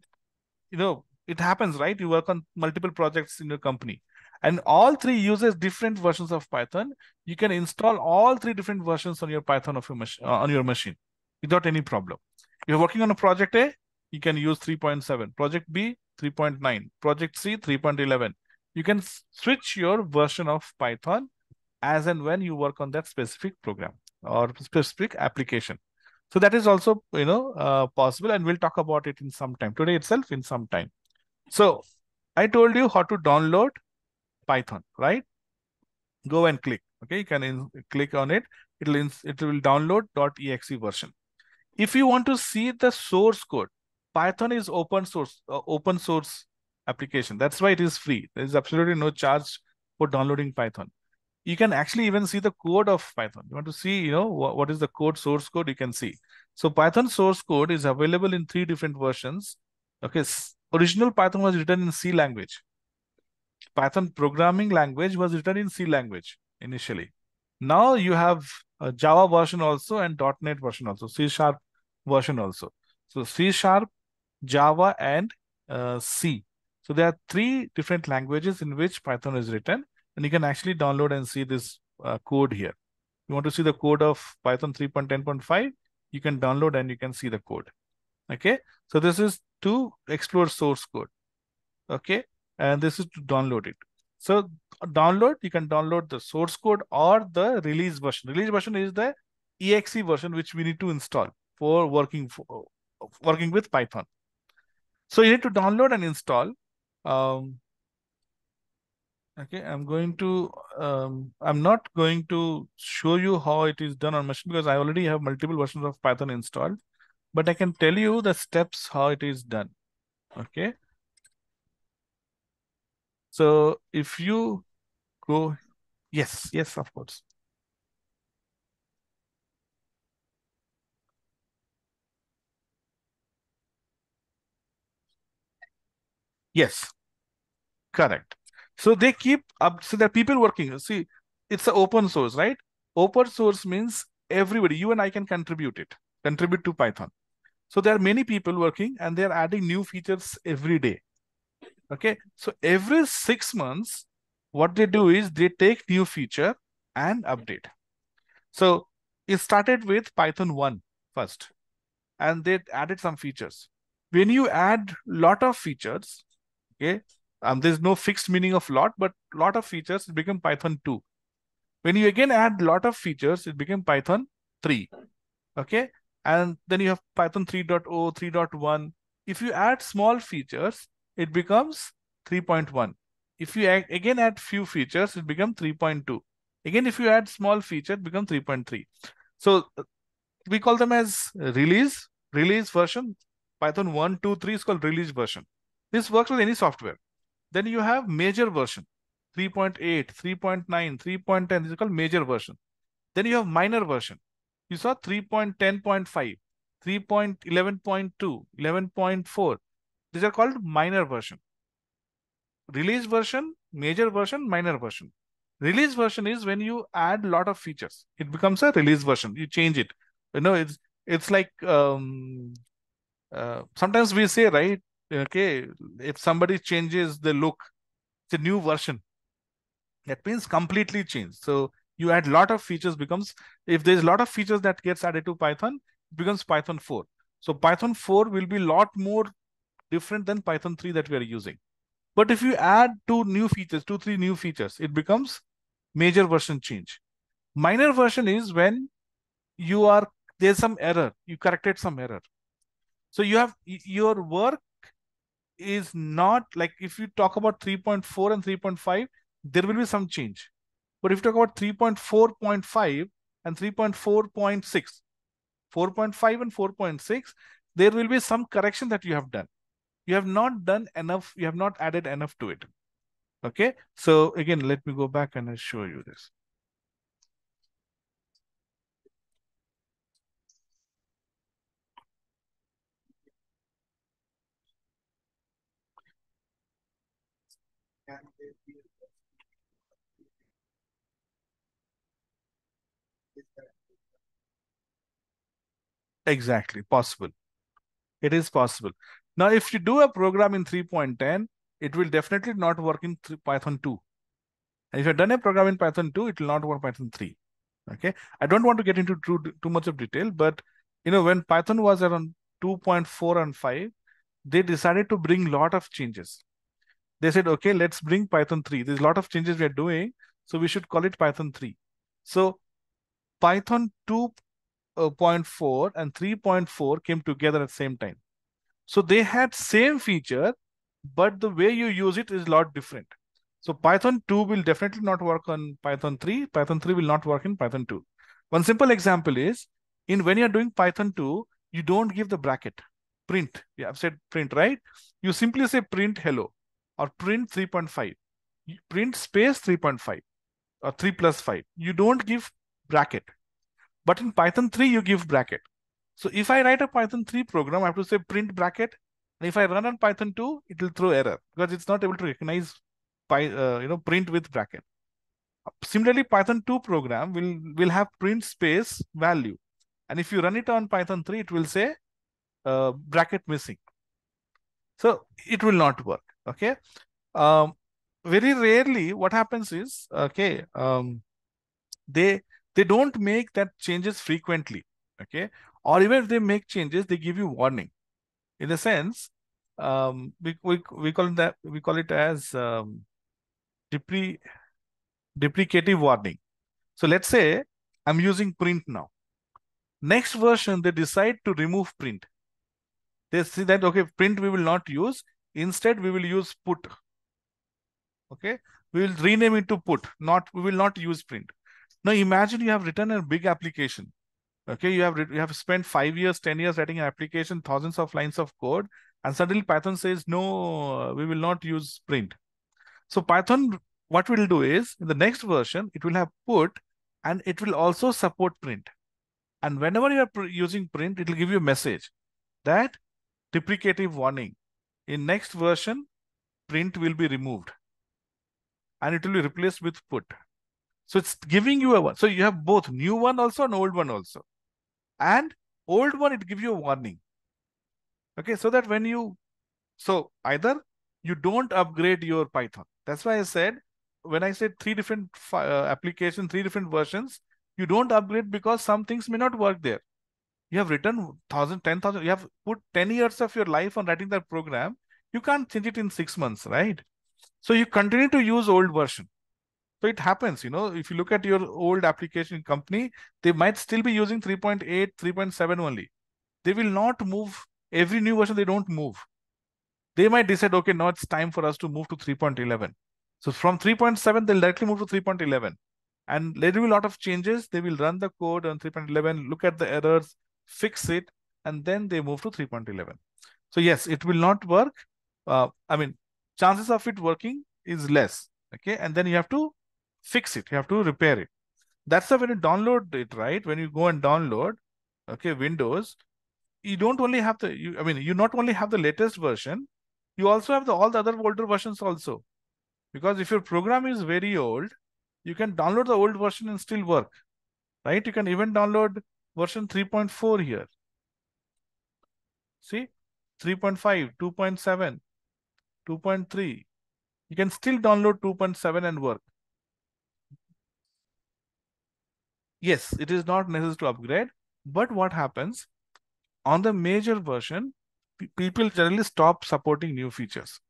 you know, it happens, right? You work on multiple projects in your company and all three uses different versions of Python. You can install all three different versions on your Python of your machine, uh, on your machine without any problem. You're working on a project A, you can use 3.7. Project B, 3.9. Project C, 3.11. you can switch your version of Python as and when you work on that specific program or specific application. So that is also, you know, uh, possible and we'll talk about it in some time, today itself in some time. So I told you how to download Python, right? Go and click, okay? You can click on it. It'll, it will download .exe version. If you want to see the source code, Python is open source, uh, open source application. That's why it is free. There is absolutely no charge for downloading Python. You can actually even see the code of Python. You want to see, you know, what, what is the code source code you can see. So Python source code is available in three different versions. Okay, original Python was written in C language. Python programming language was written in C language initially. Now you have a Java version also and .NET version also, C Sharp version also. So C Sharp, Java, and uh, C. So there are three different languages in which Python is written, and you can actually download and see this uh, code here. You want to see the code of Python 3.10.5, you can download and you can see the code. Okay, so this is to explore source code. Okay, and this is to download it. So download, you can download the source code or the release version. Release version is the exe version which we need to install for working for working with Python. So you need to download and install. Um, okay, I'm going to, um, I'm not going to show you how it is done on machine because I already have multiple versions of Python installed, but I can tell you the steps how it is done. Okay. So if you go, yes, yes, of course. Yes, correct. So they keep up, so there are people working. See, it's an open source, right? Open source means everybody, you and I can contribute it, contribute to Python. So there are many people working and they're adding new features every day. Okay, so every six months, what they do is they take new feature and update. So it started with Python 1 first, and they added some features. When you add lot of features, Okay. Um, there's no fixed meaning of lot, but lot of features, it become Python 2. When you again add lot of features, it became Python 3. Okay. And then you have Python 3.0, 3.1. If you add small features, it becomes 3.1. If you add, again add few features, it becomes 3.2. Again, if you add small feature, it becomes 3.3. So uh, we call them as release, release version. Python 1, 2, 3 is called release version. This works with any software. Then you have major version, 3.8, 3.9, 3.10. This is called major version. Then you have minor version. You saw 3.10.5, 3.11.2, 11.4. These are called minor version. Release version, major version, minor version. Release version is when you add a lot of features. It becomes a release version. You change it. You know, it's it's like um, uh, sometimes we say, right? okay if somebody changes the look it's a new version that means completely changed so you add lot of features becomes if there's a lot of features that gets added to python it becomes python 4 so python 4 will be lot more different than python 3 that we are using but if you add two new features two three new features it becomes major version change minor version is when you are there's some error you corrected some error so you have your work is not like if you talk about 3.4 and 3.5, there will be some change. But if you talk about 3.4.5 and 3.4.6, 4.5 and 4.6, there will be some correction that you have done. You have not done enough, you have not added enough to it. Okay, so again, let me go back and I'll show you this. Exactly, possible. It is possible. Now, if you do a program in 3.10, it will definitely not work in Python 2. And if you've done a program in Python 2, it will not work Python 3. Okay. I don't want to get into too, too much of detail, but you know, when Python was around 2.4 and 5, they decided to bring a lot of changes they said, okay, let's bring Python 3. There's a lot of changes we are doing. So we should call it Python 3. So Python 2.4 uh, and 3.4 came together at the same time. So they had same feature, but the way you use it is a lot different. So Python 2 will definitely not work on Python 3. Python 3 will not work in Python 2. One simple example is in when you're doing Python 2, you don't give the bracket print. Yeah, I've said print, right? You simply say print hello or print 3.5. Print space 3.5 or 3 plus 5. You don't give bracket. But in Python 3, you give bracket. So if I write a Python 3 program, I have to say print bracket. And if I run on Python 2, it will throw error because it's not able to recognize Py, uh, you know, print with bracket. Similarly, Python 2 program will, will have print space value. And if you run it on Python 3, it will say uh, bracket missing. So it will not work. Okay. Um, very rarely what happens is, okay, um, they they don't make that changes frequently. Okay. Or even if they make changes, they give you warning. In a sense, um, we, we, we call it that we call it as um, depre deprecative warning. So let's say I'm using print now. Next version, they decide to remove print. They see that, okay, print we will not use. Instead, we will use put. Okay, we will rename it to put, not, we will not use print. Now imagine you have written a big application. Okay, you have you have spent five years, 10 years writing an application, thousands of lines of code, and suddenly Python says, no, uh, we will not use print. So Python, what we'll do is, in the next version, it will have put, and it will also support print. And whenever you are using print, it will give you a message that deprecative warning. In next version, print will be removed and it will be replaced with put. So it's giving you a one. So you have both new one also and old one also. And old one, it gives you a warning. Okay, so that when you, so either you don't upgrade your Python. That's why I said, when I said three different uh, applications, three different versions, you don't upgrade because some things may not work there. You have written 1,000, 10,000, you have put 10 years of your life on writing that program. You can't change it in six months, right? So you continue to use old version. So it happens, you know, if you look at your old application company, they might still be using 3.8, 3.7 only. They will not move every new version, they don't move. They might decide, okay, now it's time for us to move to 3.11. So from 3.7, they'll directly move to 3.11. And there will be a lot of changes. They will run the code on 3.11, look at the errors, fix it, and then they move to 3.11. So yes, it will not work. Uh, I mean, chances of it working is less. Okay, and then you have to fix it. You have to repair it. That's why when you download it, right? When you go and download, okay, Windows, you don't only have the. You, I mean, you not only have the latest version, you also have the all the other older versions also. Because if your program is very old, you can download the old version and still work, right? You can even download version 3.4 here. See, 3.5, 2.7, 2.3. You can still download 2.7 and work. Yes, it is not necessary to upgrade, but what happens on the major version, people generally stop supporting new features.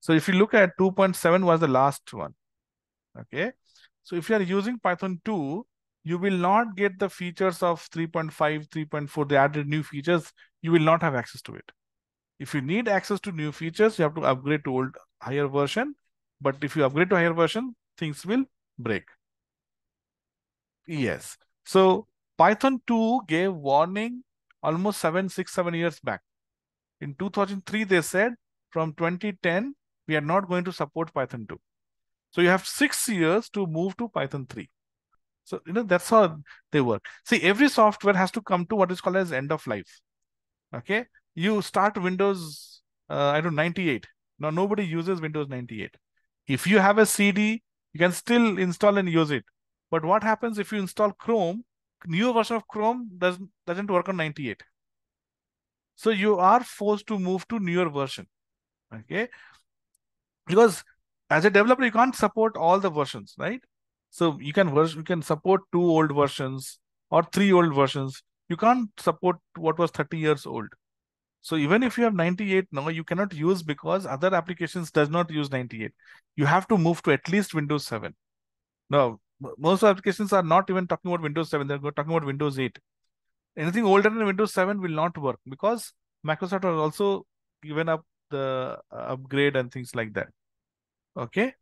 So if you look at 2.7 was the last one. Okay. So if you are using Python 2, you will not get the features of 3.5, 3.4. They added new features. You will not have access to it. If you need access to new features, you have to upgrade to old higher version. But if you upgrade to higher version, things will break. Yes. So Python 2 gave warning almost seven, six, seven years back. In 2003, they said from 2010, we are not going to support Python 2. So you have six years to move to Python 3. So, you know, that's how they work. See, every software has to come to what is called as end of life. Okay. You start Windows, uh, I don't 98. Now, nobody uses Windows 98. If you have a CD, you can still install and use it. But what happens if you install Chrome, new version of Chrome doesn't, doesn't work on 98. So you are forced to move to newer version. Okay. Because as a developer, you can't support all the versions, right? So you can version you can support two old versions or three old versions. You can't support what was 30 years old. So even if you have 98 now, you cannot use because other applications does not use 98. You have to move to at least Windows 7. Now, most applications are not even talking about Windows 7. They're talking about Windows 8. Anything older than Windows 7 will not work because Microsoft has also given up the uh, upgrade and things like that. Okay.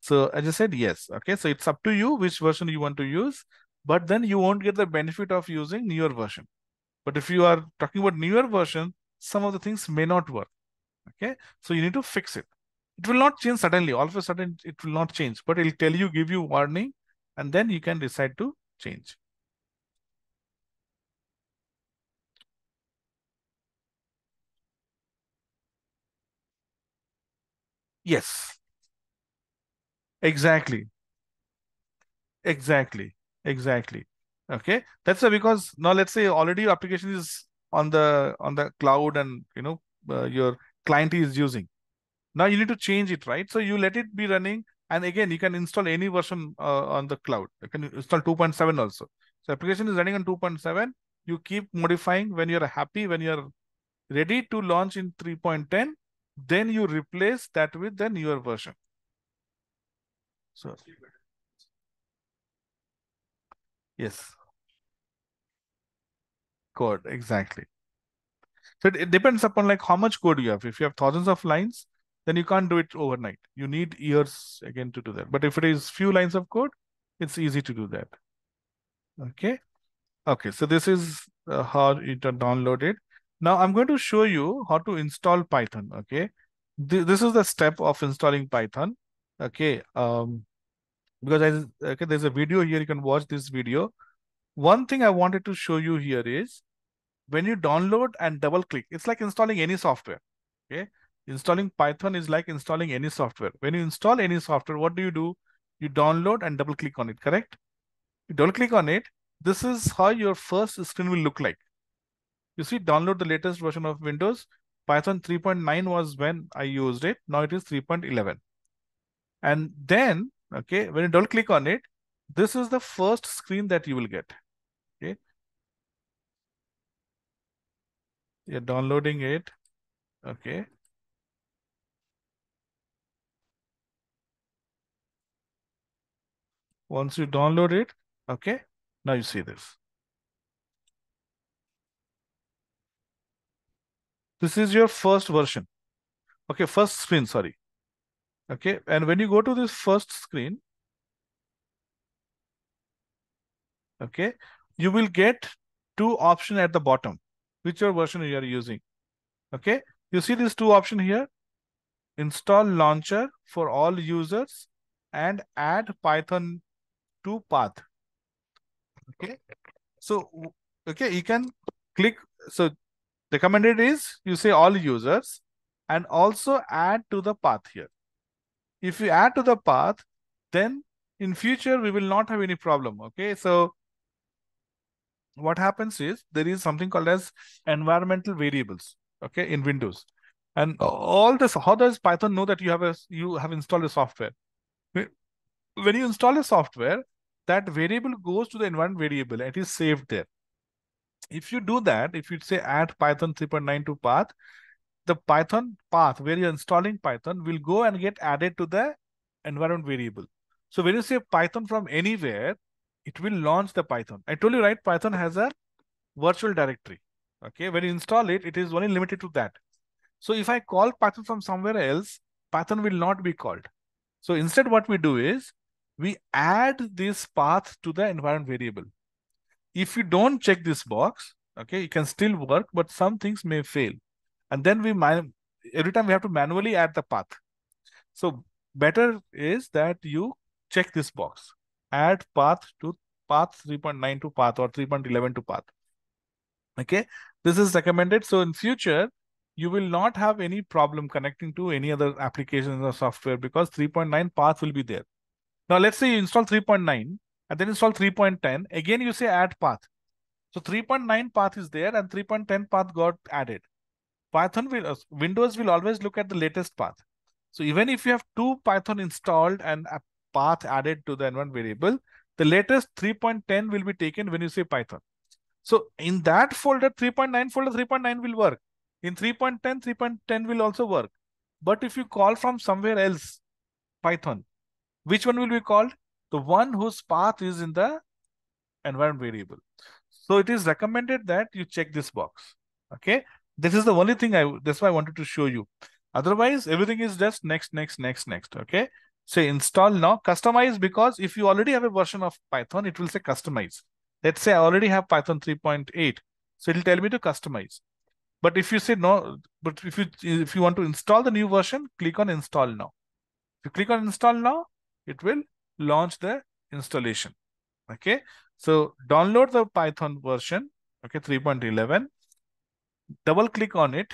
So as I just said yes. Okay. So it's up to you which version you want to use, but then you won't get the benefit of using newer version. But if you are talking about newer version, some of the things may not work. Okay. So you need to fix it. It will not change suddenly. All of a sudden, it will not change, but it'll tell you, give you warning, and then you can decide to change. Yes. Exactly. Exactly. Exactly. Okay. That's a, because now let's say already your application is on the on the cloud and you know uh, your client is using. Now you need to change it, right? So you let it be running, and again you can install any version uh, on the cloud. You can install 2.7 also. So application is running on 2.7. You keep modifying when you're happy, when you're ready to launch in 3.10, then you replace that with the newer version. So yes code exactly so it, it, depends upon like how much code you have if you have thousands of lines then you can't do it overnight. You need years again to do that. But if it is few lines of code it's easy to do that. Okay? Okay so this is uh, how it. Downloaded now i'm going to show you how to install python okay? Th this is the step of installing python okay? Um because I, okay there's a video here. You can watch this video. One thing i wanted to show you here is when you download and double click, it's like installing any software. Okay. Installing Python is like installing any software. When you install any software, what do you do? You download and double click on it, correct? You double click on it. This is how your first screen will look like. You see, download the latest version of Windows. Python 3.9 was when I used it. Now it is 3.11. And then, okay, when you double click on it, this is the first screen that you will get. Okay. You're downloading it. Okay. Once you download it, okay, now you see this. This is your first version. Okay, first screen, sorry. Okay, and when you go to this first screen, okay, you will get two options at the bottom whichever version you are using. Okay, you see these two options here. Install launcher for all users and add Python to path. Okay, so okay, you can click. So recommended is you say all users and also add to the path here. If you add to the path, then in future we will not have any problem. Okay, so what happens is there is something called as environmental variables okay in windows and all this how does python know that you have a you have installed a software when you install a software that variable goes to the environment variable and is saved there if you do that if you say add python 3.9 to path the python path where you're installing python will go and get added to the environment variable so when you say python from anywhere it will launch the Python. I told you, right? Python has a virtual directory. Okay, when you install it, it is only limited to that. So if I call Python from somewhere else, Python will not be called. So instead, what we do is we add this path to the environment variable. If you don't check this box, okay, it can still work, but some things may fail. And then we every time we have to manually add the path. So better is that you check this box add path to path 3.9 to path or 3.11 to path. Okay, this is recommended. So in future, you will not have any problem connecting to any other applications or software because 3.9 path will be there. Now let's say you install 3.9 and then install 3.10. Again, you say add path. So 3.9 path is there and 3.10 path got added. Python will, uh, Windows will always look at the latest path. So even if you have two Python installed and a path added to the environment variable, the latest 3.10 will be taken when you say Python. So in that folder, 3.9 folder, 3.9 will work. In 3.10, 3.10 will also work. But if you call from somewhere else, Python, which one will be called? The one whose path is in the environment variable. So it is recommended that you check this box. Okay. This is the only thing I, that's why I wanted to show you. Otherwise, everything is just next, next, next, next. Okay. Say install now, customize because if you already have a version of Python, it will say customize. Let's say I already have Python 3.8. So it'll tell me to customize. But if you say no, but if you if you want to install the new version, click on install now. If you click on install now, it will launch the installation. Okay. So download the Python version, okay, 3.11, double click on it,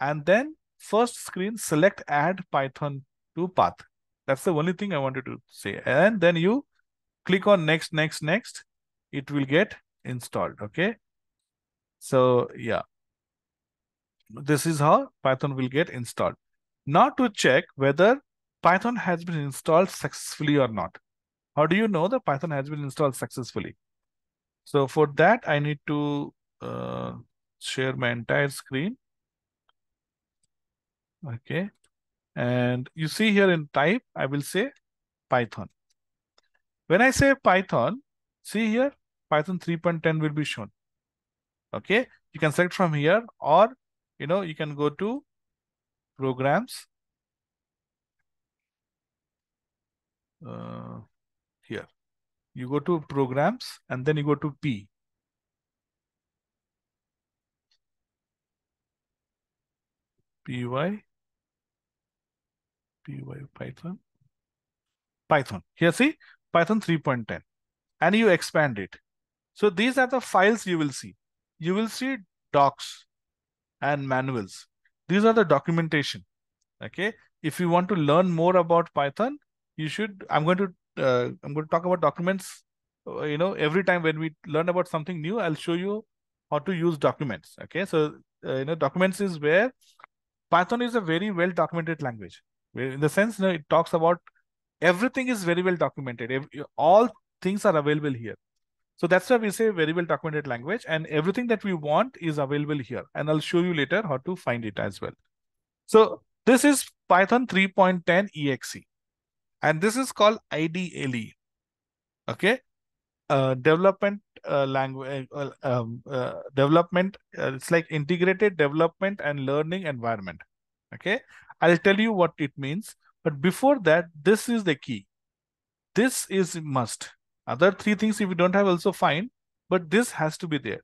and then first screen, select add Python to path. That's the only thing I wanted to say. And then you click on next, next, next, it will get installed, okay? So yeah, this is how Python will get installed. Now to check whether Python has been installed successfully or not. How do you know that Python has been installed successfully? So for that, I need to uh, share my entire screen. Okay. And you see here in type, I will say Python. When I say Python, see here, Python 3.10 will be shown. Okay. You can select from here or, you know, you can go to programs. Uh, here. You go to programs and then you go to P. Py, Py Python, Python. Here see, Python 3.10 and you expand it. So these are the files you will see. You will see docs and manuals. These are the documentation. Okay. If you want to learn more about Python, you should, I'm going to uh, I'm going to talk about documents. Uh, you know, every time when we learn about something new, I'll show you how to use documents. Okay, so uh, you know, documents is where Python is a very well documented language. In the sense, you know, it talks about everything is very well documented. All things are available here. So that's why we say very well documented language and everything that we want is available here. And I'll show you later how to find it as well. So this is Python 3.10 EXE and this is called IDLE. Okay, uh, development uh, language, uh, um, uh, development. Uh, it's like integrated development and learning environment. Okay, I'll tell you what it means. But before that, this is the key. This is must. Other three things, if you don't have, also fine. But this has to be there.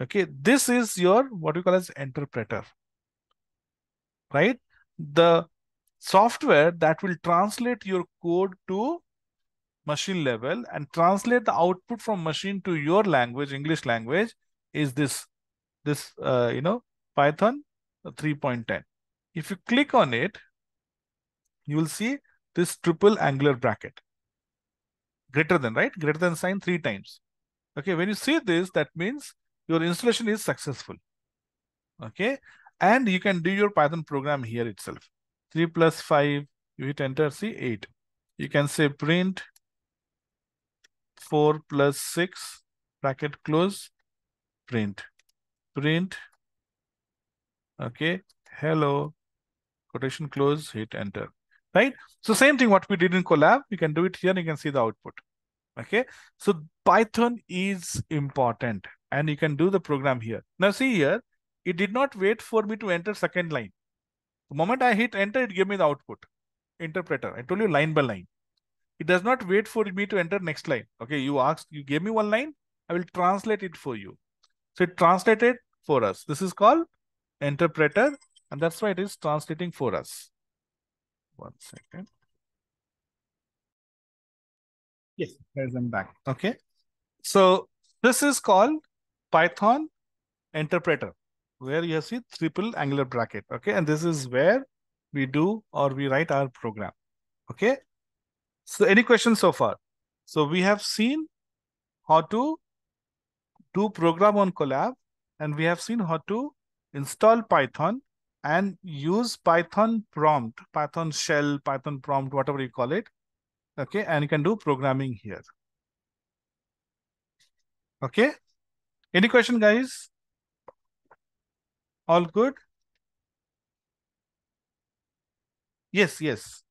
Okay, this is your what we call as interpreter. Right? The software that will translate your code to machine level and translate the output from machine to your language, English language, is this, this uh, you know, Python 3.10. If you click on it, you will see this triple angular bracket. Greater than, right? Greater than sign three times. Okay, when you see this, that means your installation is successful. Okay, and you can do your Python program here itself. 3 plus 5, you hit enter, see 8. You can say print 4 plus 6, bracket close, print. Print, okay, hello, quotation close, hit enter, right? So same thing what we did in Colab, you can do it here, you can see the output. Okay, so Python is important and you can do the program here. Now see here, it did not wait for me to enter second line. The moment I hit enter, it gave me the output. Interpreter. I told you line by line. It does not wait for me to enter next line. Okay, you asked, you gave me one line, I will translate it for you. So it translated for us. This is called interpreter, and that's why it is translating for us. One second. Yes, there's them back. Okay. So this is called Python interpreter where you see triple angular bracket. Okay. And this is where we do or we write our program. Okay. So any questions so far? So we have seen how to do program on Colab and we have seen how to install Python and use Python prompt, Python shell, Python prompt, whatever you call it. Okay. And you can do programming here. Okay. Any question, guys? All good? Yes, yes.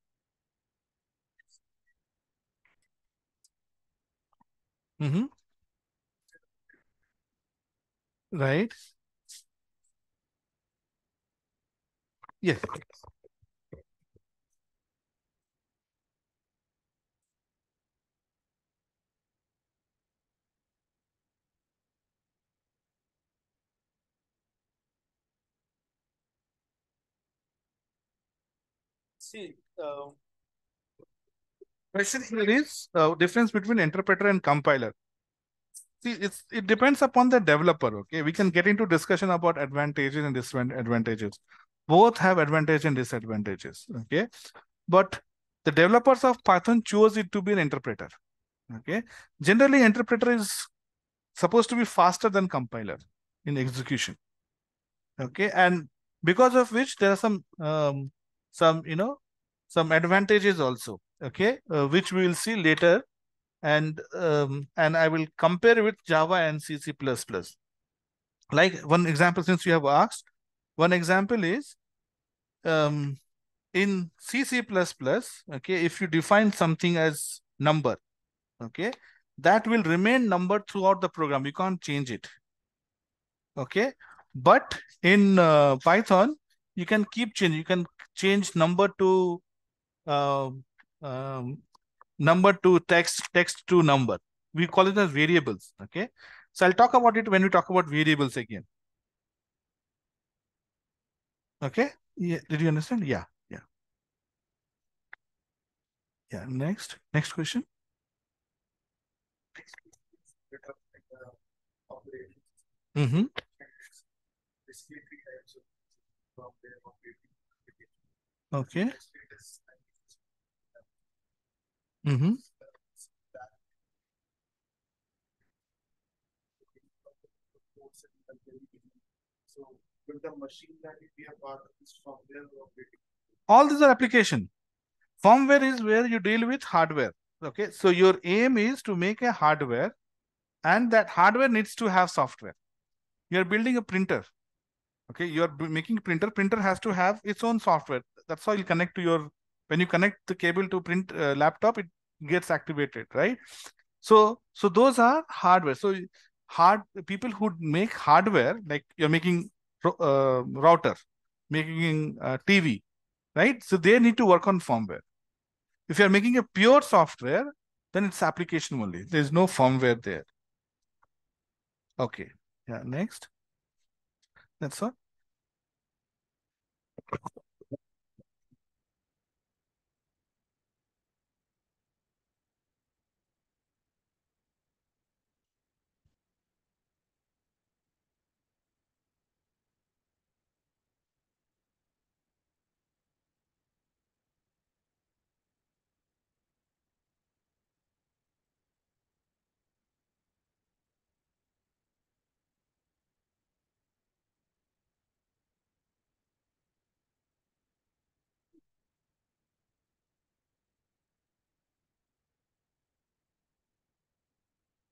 Mm-hmm. Right. Yes. See, uh, question here is uh, difference between interpreter and compiler. See, it's it depends upon the developer. Okay, we can get into discussion about advantages and disadvantages. Both have advantages and disadvantages. Okay, but the developers of Python chose it to be an interpreter. Okay, generally interpreter is supposed to be faster than compiler in execution. Okay, and because of which there are some um, some you know some advantages also. Okay, uh, which we will see later and um, and I will compare with Java and C, C++. Like one example, since you have asked, one example is um, in C, C++, okay, if you define something as number, okay, that will remain number throughout the program. You can't change it. Okay, but in uh, Python, you can keep changing. You can change number to um, number to text, text to number. We call it as variables. Okay. So I'll talk about it when we talk about variables again. Okay. Yeah. Did you understand? Yeah. Yeah. Yeah. Next. Next question. Mm-hmm. Okay. Mm-hmm. All these are application. Firmware is where you deal with hardware. Okay, so your aim is to make a hardware and that hardware needs to have software. You're building a printer. Okay, you're making printer. Printer has to have its own software. That's how you connect to your when you connect the cable to print uh, laptop, it gets activated, right? So, so those are hardware. So hard people who make hardware, like you're making uh, router, making uh, TV, right? So they need to work on firmware. If you're making a pure software, then it's application only. There's no firmware there. Okay. Yeah, next. That's all.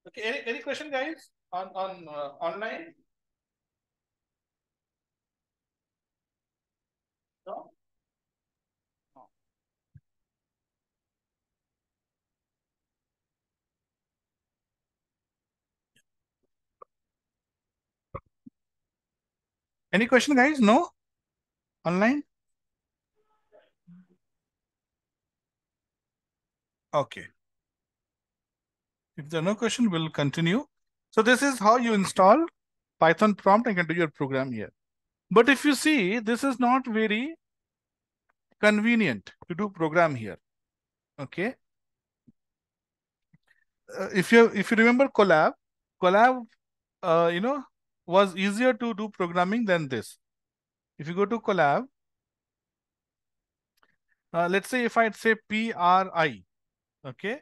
Okay, any, any question, guys, on, on uh, online? No? Any question, guys? No? Online? Okay. If there are no question, we'll continue. So this is how you install Python prompt and can do your program here. But if you see, this is not very convenient to do program here. Okay. Uh, if you if you remember Colab, Colab, uh, you know, was easier to do programming than this. If you go to Colab, uh, let's say if I'd say PRI, okay,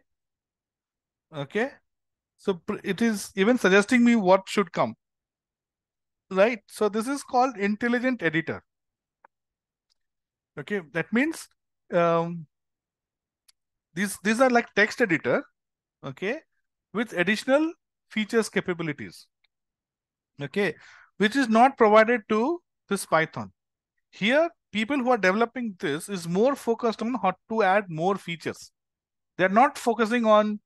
Okay. So it is even suggesting me what should come. Right. So this is called intelligent editor. Okay. That means um, these, these are like text editor. Okay. With additional features capabilities. Okay. Which is not provided to this Python. Here, people who are developing this is more focused on how to add more features. They're not focusing on,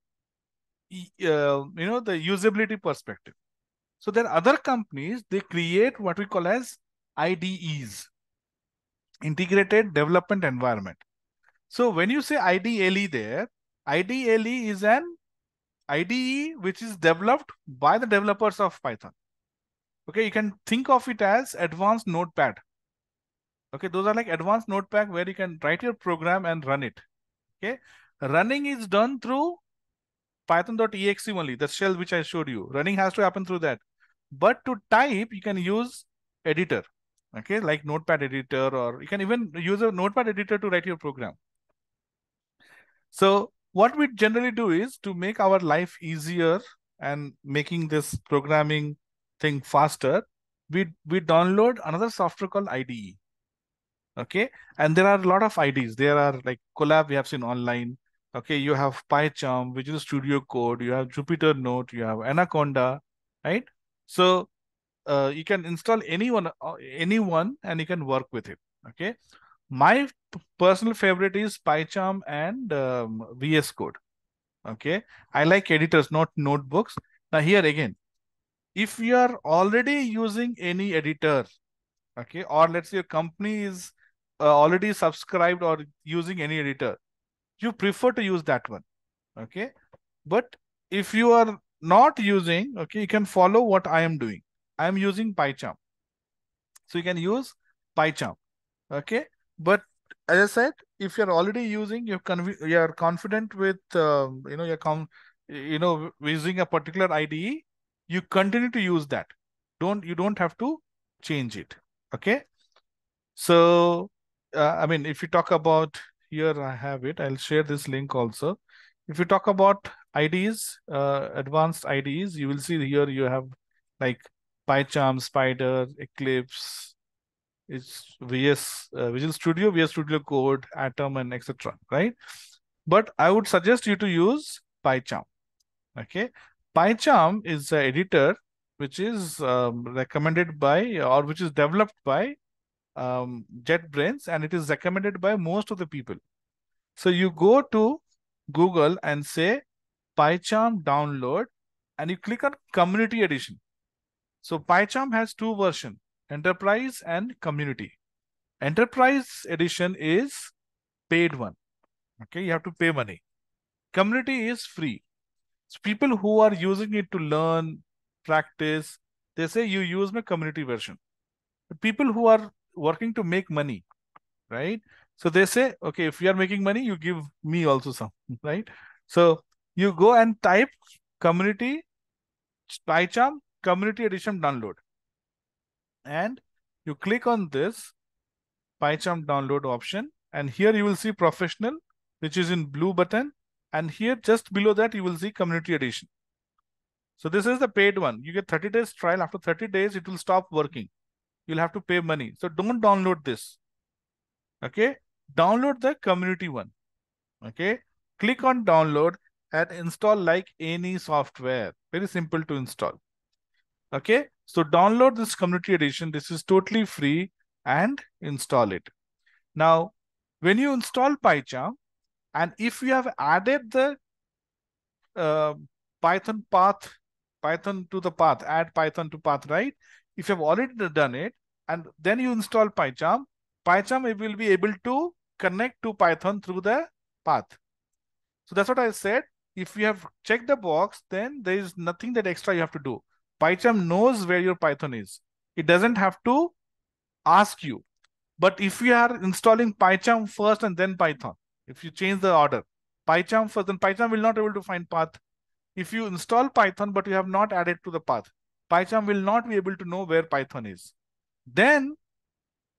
uh, you know, the usability perspective. So there are other companies, they create what we call as IDEs, Integrated Development Environment. So when you say IDLE there, IDLE is an IDE which is developed by the developers of Python. Okay, you can think of it as advanced notepad. Okay, those are like advanced notepad where you can write your program and run it. Okay, running is done through python.exe only, the shell which I showed you. Running has to happen through that. But to type, you can use editor, okay, like notepad editor, or you can even use a notepad editor to write your program. So what we generally do is to make our life easier and making this programming thing faster, we, we download another software called IDE. Okay. And there are a lot of IDs. There are like Colab we have seen online. Okay. You have PyCharm, Visual Studio Code. You have Jupyter Note. You have Anaconda, right? So uh, you can install anyone, uh, anyone, and you can work with it. Okay. My personal favorite is PyCharm and um, VS Code. Okay. I like editors, not notebooks. Now here again, if you are already using any editor, okay, or let's say your company is uh, already subscribed or using any editor, you prefer to use that one. Okay. But if you are not using, okay, you can follow what I am doing. I am using PyCharm. So you can use PyCharm. Okay. But as I said, if you're already using, you're, you're confident with, um, you know, you're com you know, using a particular IDE, you continue to use that. Don't, you don't have to change it. Okay. So, uh, I mean, if you talk about here, I have it, I'll share this link also. If you talk about IDs, uh, advanced IDs, you will see here you have like PyCharm, Spyder, Eclipse, it's VS uh, Visual Studio, VS Studio Code, Atom, and etc. Right? But I would suggest you to use PyCharm. Okay, PyCharm is an editor which is um, recommended by or which is developed by um, JetBrains and it is recommended by most of the people. So you go to Google and say PyCharm download and you click on community edition. So PyCharm has two versions, enterprise and community. Enterprise edition is paid one. Okay, you have to pay money. Community is free. So people who are using it to learn, practice, they say you use my community version. But people who are working to make money, right? So they say, okay, if you are making money, you give me also some, right? So you go and type community PyCharm community edition download. And you click on this PyCharm download option. And here you will see professional, which is in blue button. And here just below that, you will see community edition. So this is the paid one. You get 30 days trial. After 30 days, it will stop working. You'll have to pay money. So don't download this. Okay. Download the community one. Okay. Click on download and install like any software. Very simple to install. Okay, so download this community edition. This is totally free and install it. Now, when you install PyCharm, and if you have added the uh, Python path, Python to the path, add Python to path, right? If you have already done it, and then you install PyCharm, PyCharm it will be able to connect to Python through the path. So that's what I said if you have checked the box, then there is nothing that extra you have to do. PyCharm knows where your Python is. It doesn't have to ask you. But if you are installing PyCharm first and then Python, if you change the order, PyCharm first, then PyCharm will not be able to find path. If you install Python, but you have not added to the path, PyCharm will not be able to know where Python is. Then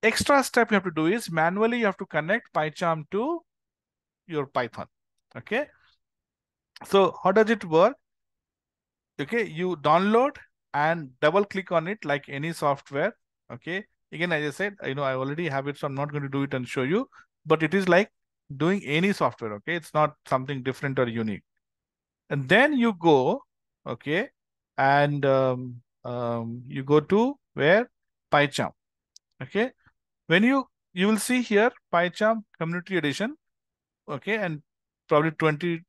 extra step you have to do is manually you have to connect PyCharm to your Python. Okay. So how does it work? Okay, you download and double click on it like any software. Okay. Again, as I said, you know, I already have it, so I'm not going to do it and show you, but it is like doing any software. Okay. It's not something different or unique. And then you go, okay, and um, um, you go to where PyCharm. Okay. When you, you will see here PyCharm Community Edition. Okay. And probably 20,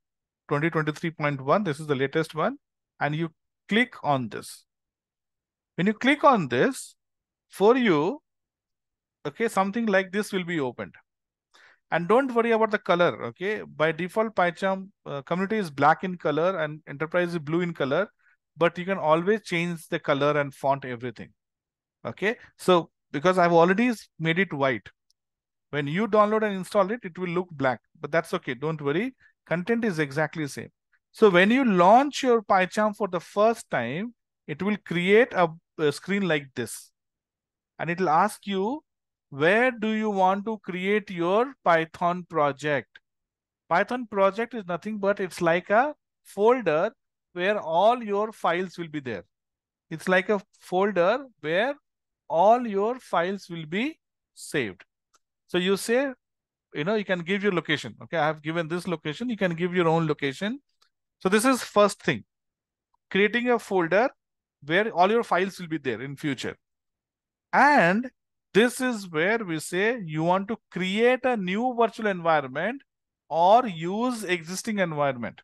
2023.1. This is the latest one. And you click on this. When you click on this, for you, okay, something like this will be opened. And don't worry about the color, okay? By default, PyCharm uh, community is black in color and enterprise is blue in color, but you can always change the color and font everything, okay? So because I've already made it white, when you download and install it, it will look black, but that's okay. Don't worry. Content is exactly the same. So when you launch your PyCharm for the first time, it will create a, a screen like this. And it will ask you where do you want to create your Python project? Python project is nothing but it's like a folder where all your files will be there. It's like a folder where all your files will be saved. So you say, you know, you can give your location. Okay, I have given this location. You can give your own location. So this is first thing, creating a folder where all your files will be there in future. And this is where we say you want to create a new virtual environment or use existing environment.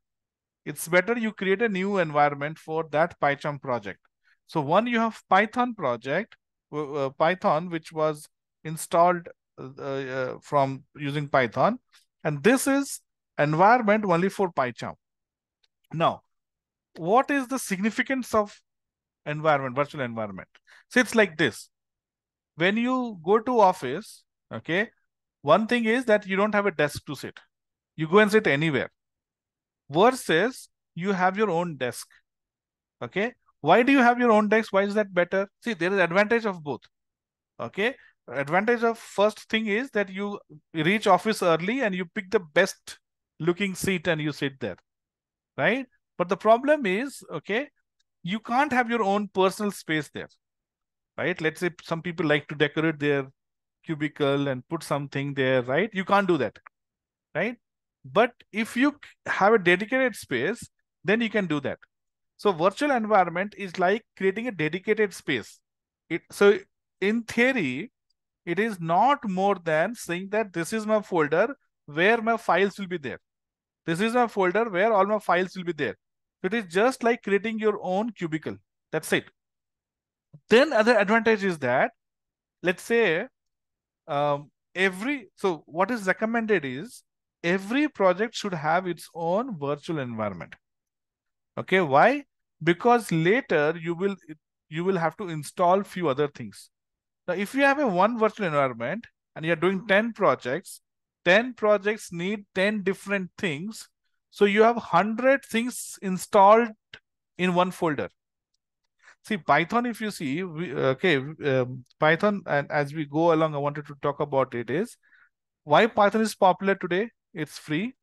It's better you create a new environment for that PyCharm project. So one, you have Python project, uh, Python, which was installed uh, uh, from using Python. And this is environment only for PyCharm. Now, what is the significance of environment, virtual environment? So it's like this when you go to office, okay, one thing is that you don't have a desk to sit. You go and sit anywhere. Versus you have your own desk. Okay. Why do you have your own desk? Why is that better? See, there is advantage of both. Okay. Advantage of first thing is that you reach office early and you pick the best looking seat and you sit there. Right. But the problem is, okay, you can't have your own personal space there right? Let's say some people like to decorate their cubicle and put something there, right? You can't do that, right? But if you have a dedicated space, then you can do that. So virtual environment is like creating a dedicated space. It so in theory, it is not more than saying that this is my folder where my files will be there. This is my folder where all my files will be there. It is just like creating your own cubicle. That's it. Then other advantage is that, let's say, um, every, so what is recommended is every project should have its own virtual environment. Okay, why? Because later you will you will have to install few other things. Now, if you have a one virtual environment and you're doing 10 projects, 10 projects need 10 different things. So you have 100 things installed in one folder. See, Python, if you see, we, okay, um, Python, and as we go along, I wanted to talk about it is why Python is popular today. It's free.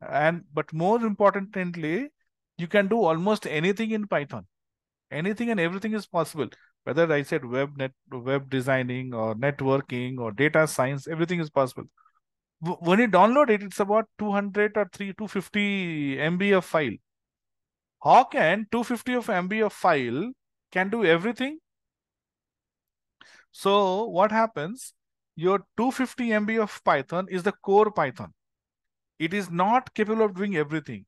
And, but more importantly, you can do almost anything in Python. Anything and everything is possible. Whether I said web net, web designing or networking or data science, everything is possible. When you download it, it's about 200 or 3, 250 MB of file how can 250 of MB of file can do everything? So what happens? Your 250 MB of Python is the core Python. It is not capable of doing everything.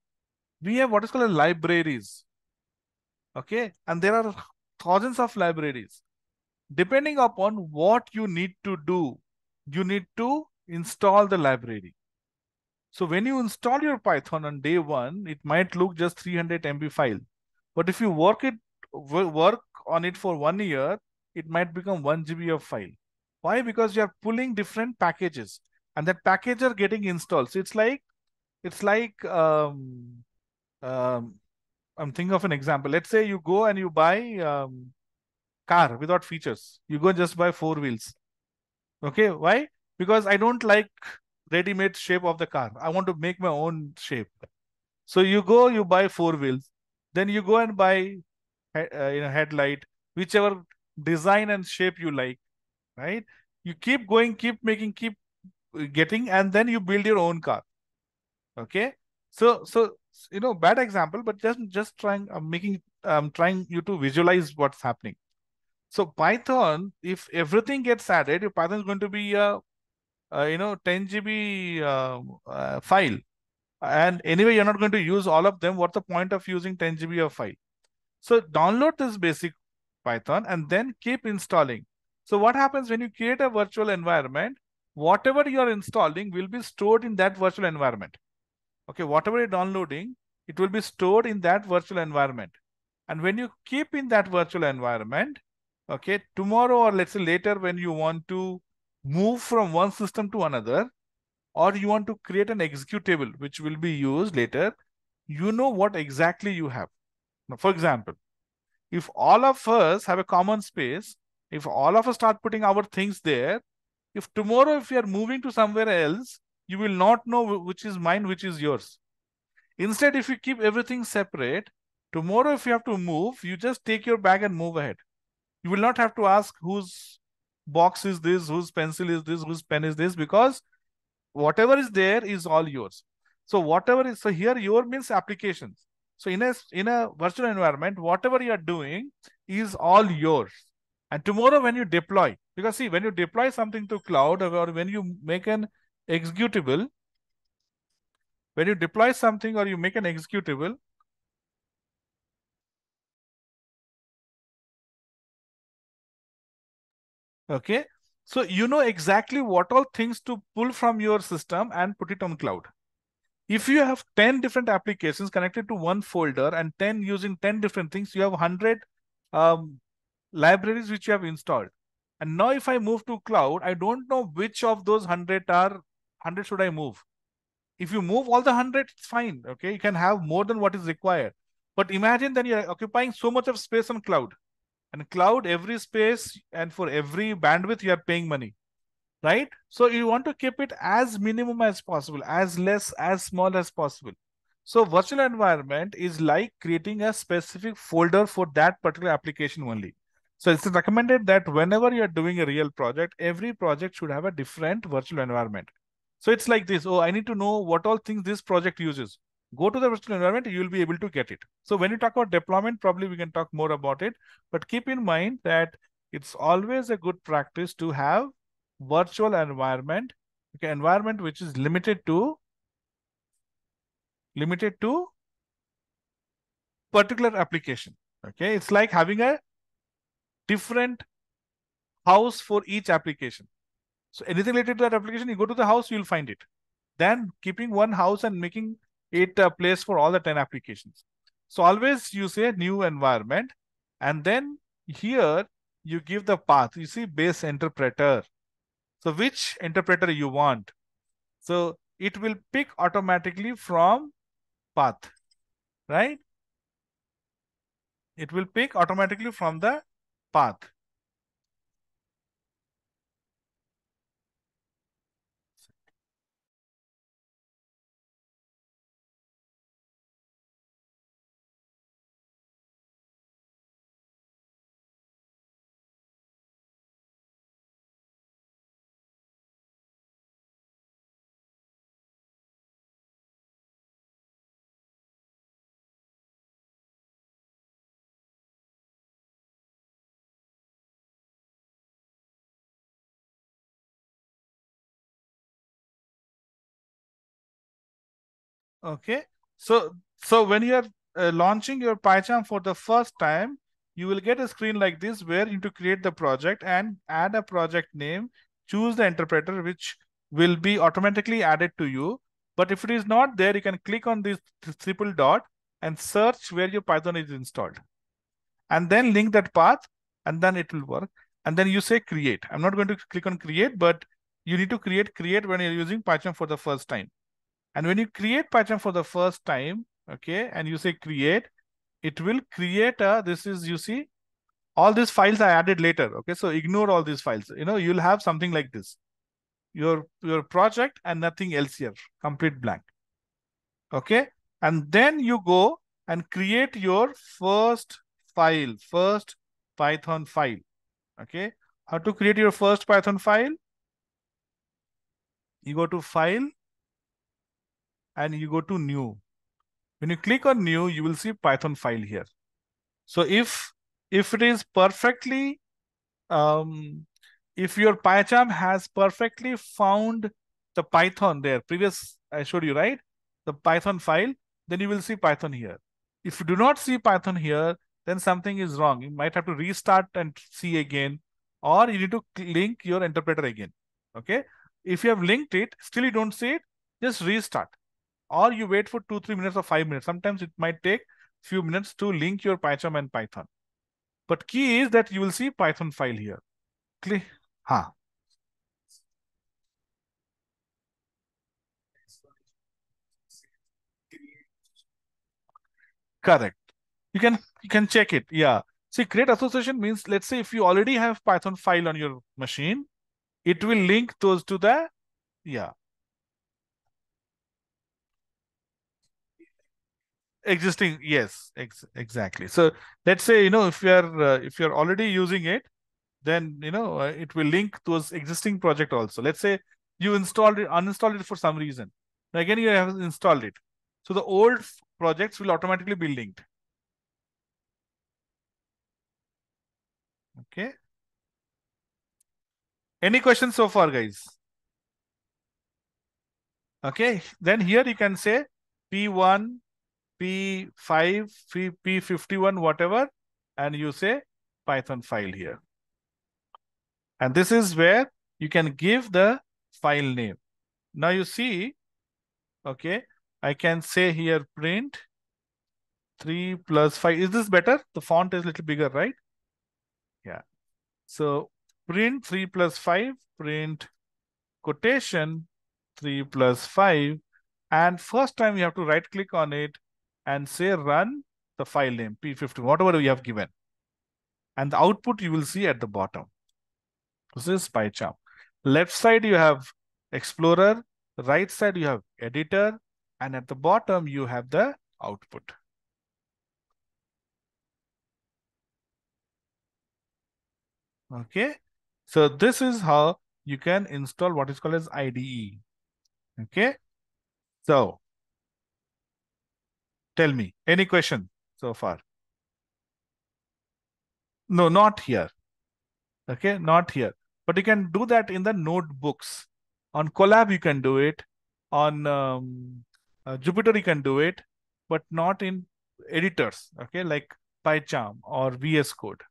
We have what is called libraries. Okay. And there are thousands of libraries. Depending upon what you need to do, you need to install the library. So when you install your Python on day one, it might look just 300 MB file. But if you work it work on it for one year, it might become 1 GB of file. Why? Because you are pulling different packages and that package are getting installed. So it's like, it's like, um, um, I'm thinking of an example. Let's say you go and you buy um, car without features. You go and just buy four wheels. Okay, why? Because I don't like ready-made shape of the car. I want to make my own shape. So you go, you buy four wheels. Then you go and buy uh, you know, headlight, whichever design and shape you like, right? You keep going, keep making, keep getting, and then you build your own car. Okay. So, so you know, bad example, but just just trying, I'm making, I'm trying you to visualize what's happening. So Python, if everything gets added, if Python is going to be a, a you know 10 GB uh, uh, file, and anyway you're not going to use all of them. What's the point of using 10 GB of file? So download this basic Python and then keep installing. So what happens when you create a virtual environment? Whatever you're installing will be stored in that virtual environment. Okay, whatever you're downloading, it will be stored in that virtual environment. And when you keep in that virtual environment, okay, tomorrow or let's say later when you want to move from one system to another, or you want to create an executable which will be used later, you know what exactly you have. Now, for example, if all of us have a common space, if all of us start putting our things there, if tomorrow if we are moving to somewhere else, you will not know which is mine, which is yours. Instead, if you keep everything separate, tomorrow if you have to move, you just take your bag and move ahead. You will not have to ask whose box is this, whose pencil is this, whose pen is this, because whatever is there is all yours. So whatever is, so here your means applications. So in a, in a virtual environment, whatever you are doing is all yours. And tomorrow when you deploy, because see, when you deploy something to cloud or when you make an executable, when you deploy something or you make an executable, okay, so you know exactly what all things to pull from your system and put it on cloud. If you have 10 different applications connected to one folder and 10 using 10 different things, you have 100 um, libraries which you have installed. And now if I move to cloud, I don't know which of those 100 are 100 should I move. If you move all the 100, it's fine. Okay, you can have more than what is required. But imagine that you're occupying so much of space on cloud. And cloud, every space and for every bandwidth, you are paying money. Right? So you want to keep it as minimum as possible, as less, as small as possible. So virtual environment is like creating a specific folder for that particular application only. So it's recommended that whenever you're doing a real project, every project should have a different virtual environment. So it's like this. Oh, I need to know what all things this project uses. Go to the virtual environment, you will be able to get it. So when you talk about deployment, probably we can talk more about it. But keep in mind that it's always a good practice to have virtual environment, okay, environment which is limited to limited to particular application. Okay, it's like having a different house for each application. So anything related to that application, you go to the house, you'll find it. Then keeping one house and making it a place for all the 10 applications. So always you say new environment. And then here you give the path. You see base interpreter. So which interpreter you want. So it will pick automatically from path, right? It will pick automatically from the path. Okay. So, so when you're uh, launching your PyCharm for the first time, you will get a screen like this where you need to create the project and add a project name, choose the interpreter, which will be automatically added to you. But if it is not there, you can click on this triple dot and search where your Python is installed. And then link that path and then it will work. And then you say create. I'm not going to click on create, but you need to create create when you're using PyCharm for the first time. And when you create PyCharm for the first time, okay, and you say create, it will create a, this is, you see, all these files I added later. Okay, so ignore all these files. You know, you'll have something like this. Your, your project and nothing else here, complete blank. Okay, and then you go and create your first file, first Python file. Okay, how to create your first Python file? You go to file, and you go to new. When you click on new, you will see Python file here. So if, if it is perfectly um, if your PyCharm has perfectly found the Python there, previous I showed you, right? The Python file, then you will see Python here. If you do not see Python here, then something is wrong. You might have to restart and see again, or you need to link your interpreter again. Okay. If you have linked it, still you don't see it, just restart. Or you wait for two, three minutes or five minutes. Sometimes it might take few minutes to link your PyCharm and Python. But key is that you will see Python file here. Clear? Huh. Correct. You can you can check it. Yeah. See, create association means let's say if you already have Python file on your machine, it will link those to the yeah. Existing, yes, ex exactly. So let's say you know if you're uh, if you're already using it, then you know uh, it will link those existing project also. Let's say you installed it, uninstalled it for some reason. now Again, you have installed it. So the old projects will automatically be linked. Okay. Any questions so far, guys? Okay, then here you can say P1, P5, P51, whatever, and you say Python file here. And this is where you can give the file name. Now you see, okay, I can say here print 3 plus 5. Is this better? The font is a little bigger, right? Yeah. So print 3 plus 5, print quotation 3 plus 5. And first time you have to right click on it and say run the file name p15 whatever we have given. And the output you will see at the bottom. This is PyCharm. Left side you have Explorer, right side you have Editor, and at the bottom you have the output. Okay, so this is how you can install what is called as IDE. Okay, so tell me any question so far? No, not here. Okay, not here. But you can do that in the notebooks. On Colab, you can do it. On um, uh, Jupyter, you can do it, but not in editors, okay, like PyCharm or VS Code.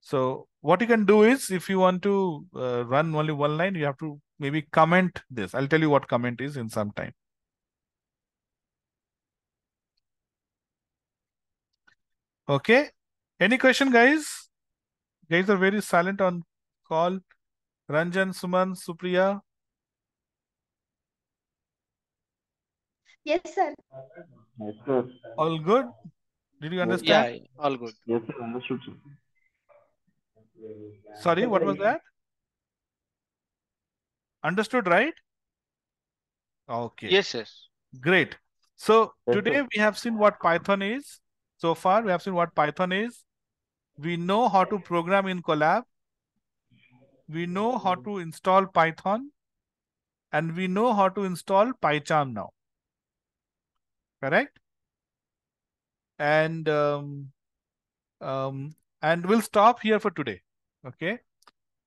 So what you can do is if you want to uh, run only one line, you have to maybe comment this. I'll tell you what comment is in some time. Okay. Any question, guys? Guys are very silent on call. Ranjan, Suman, Supriya. Yes, sir. Yes, sir. All good? Did you understand? Yeah, all good. Yes, sir. Understood, sir. Sorry, what was that? Understood, right? Okay. Yes, yes. Great. So Yes, today sir. we have seen what Python is. So far, we have seen what Python is. We know how to program in Colab. We know how to install Python. And we know how to install PyCharm now. Correct? And um, um, and we'll stop here for today. Okay.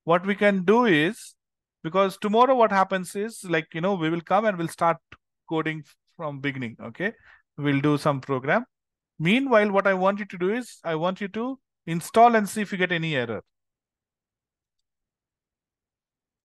What we can do is because tomorrow what happens is like you know we will come and we'll start coding from beginning. Okay. We'll do some program. Meanwhile, what I want you to do is I want you to install and see if you get any error.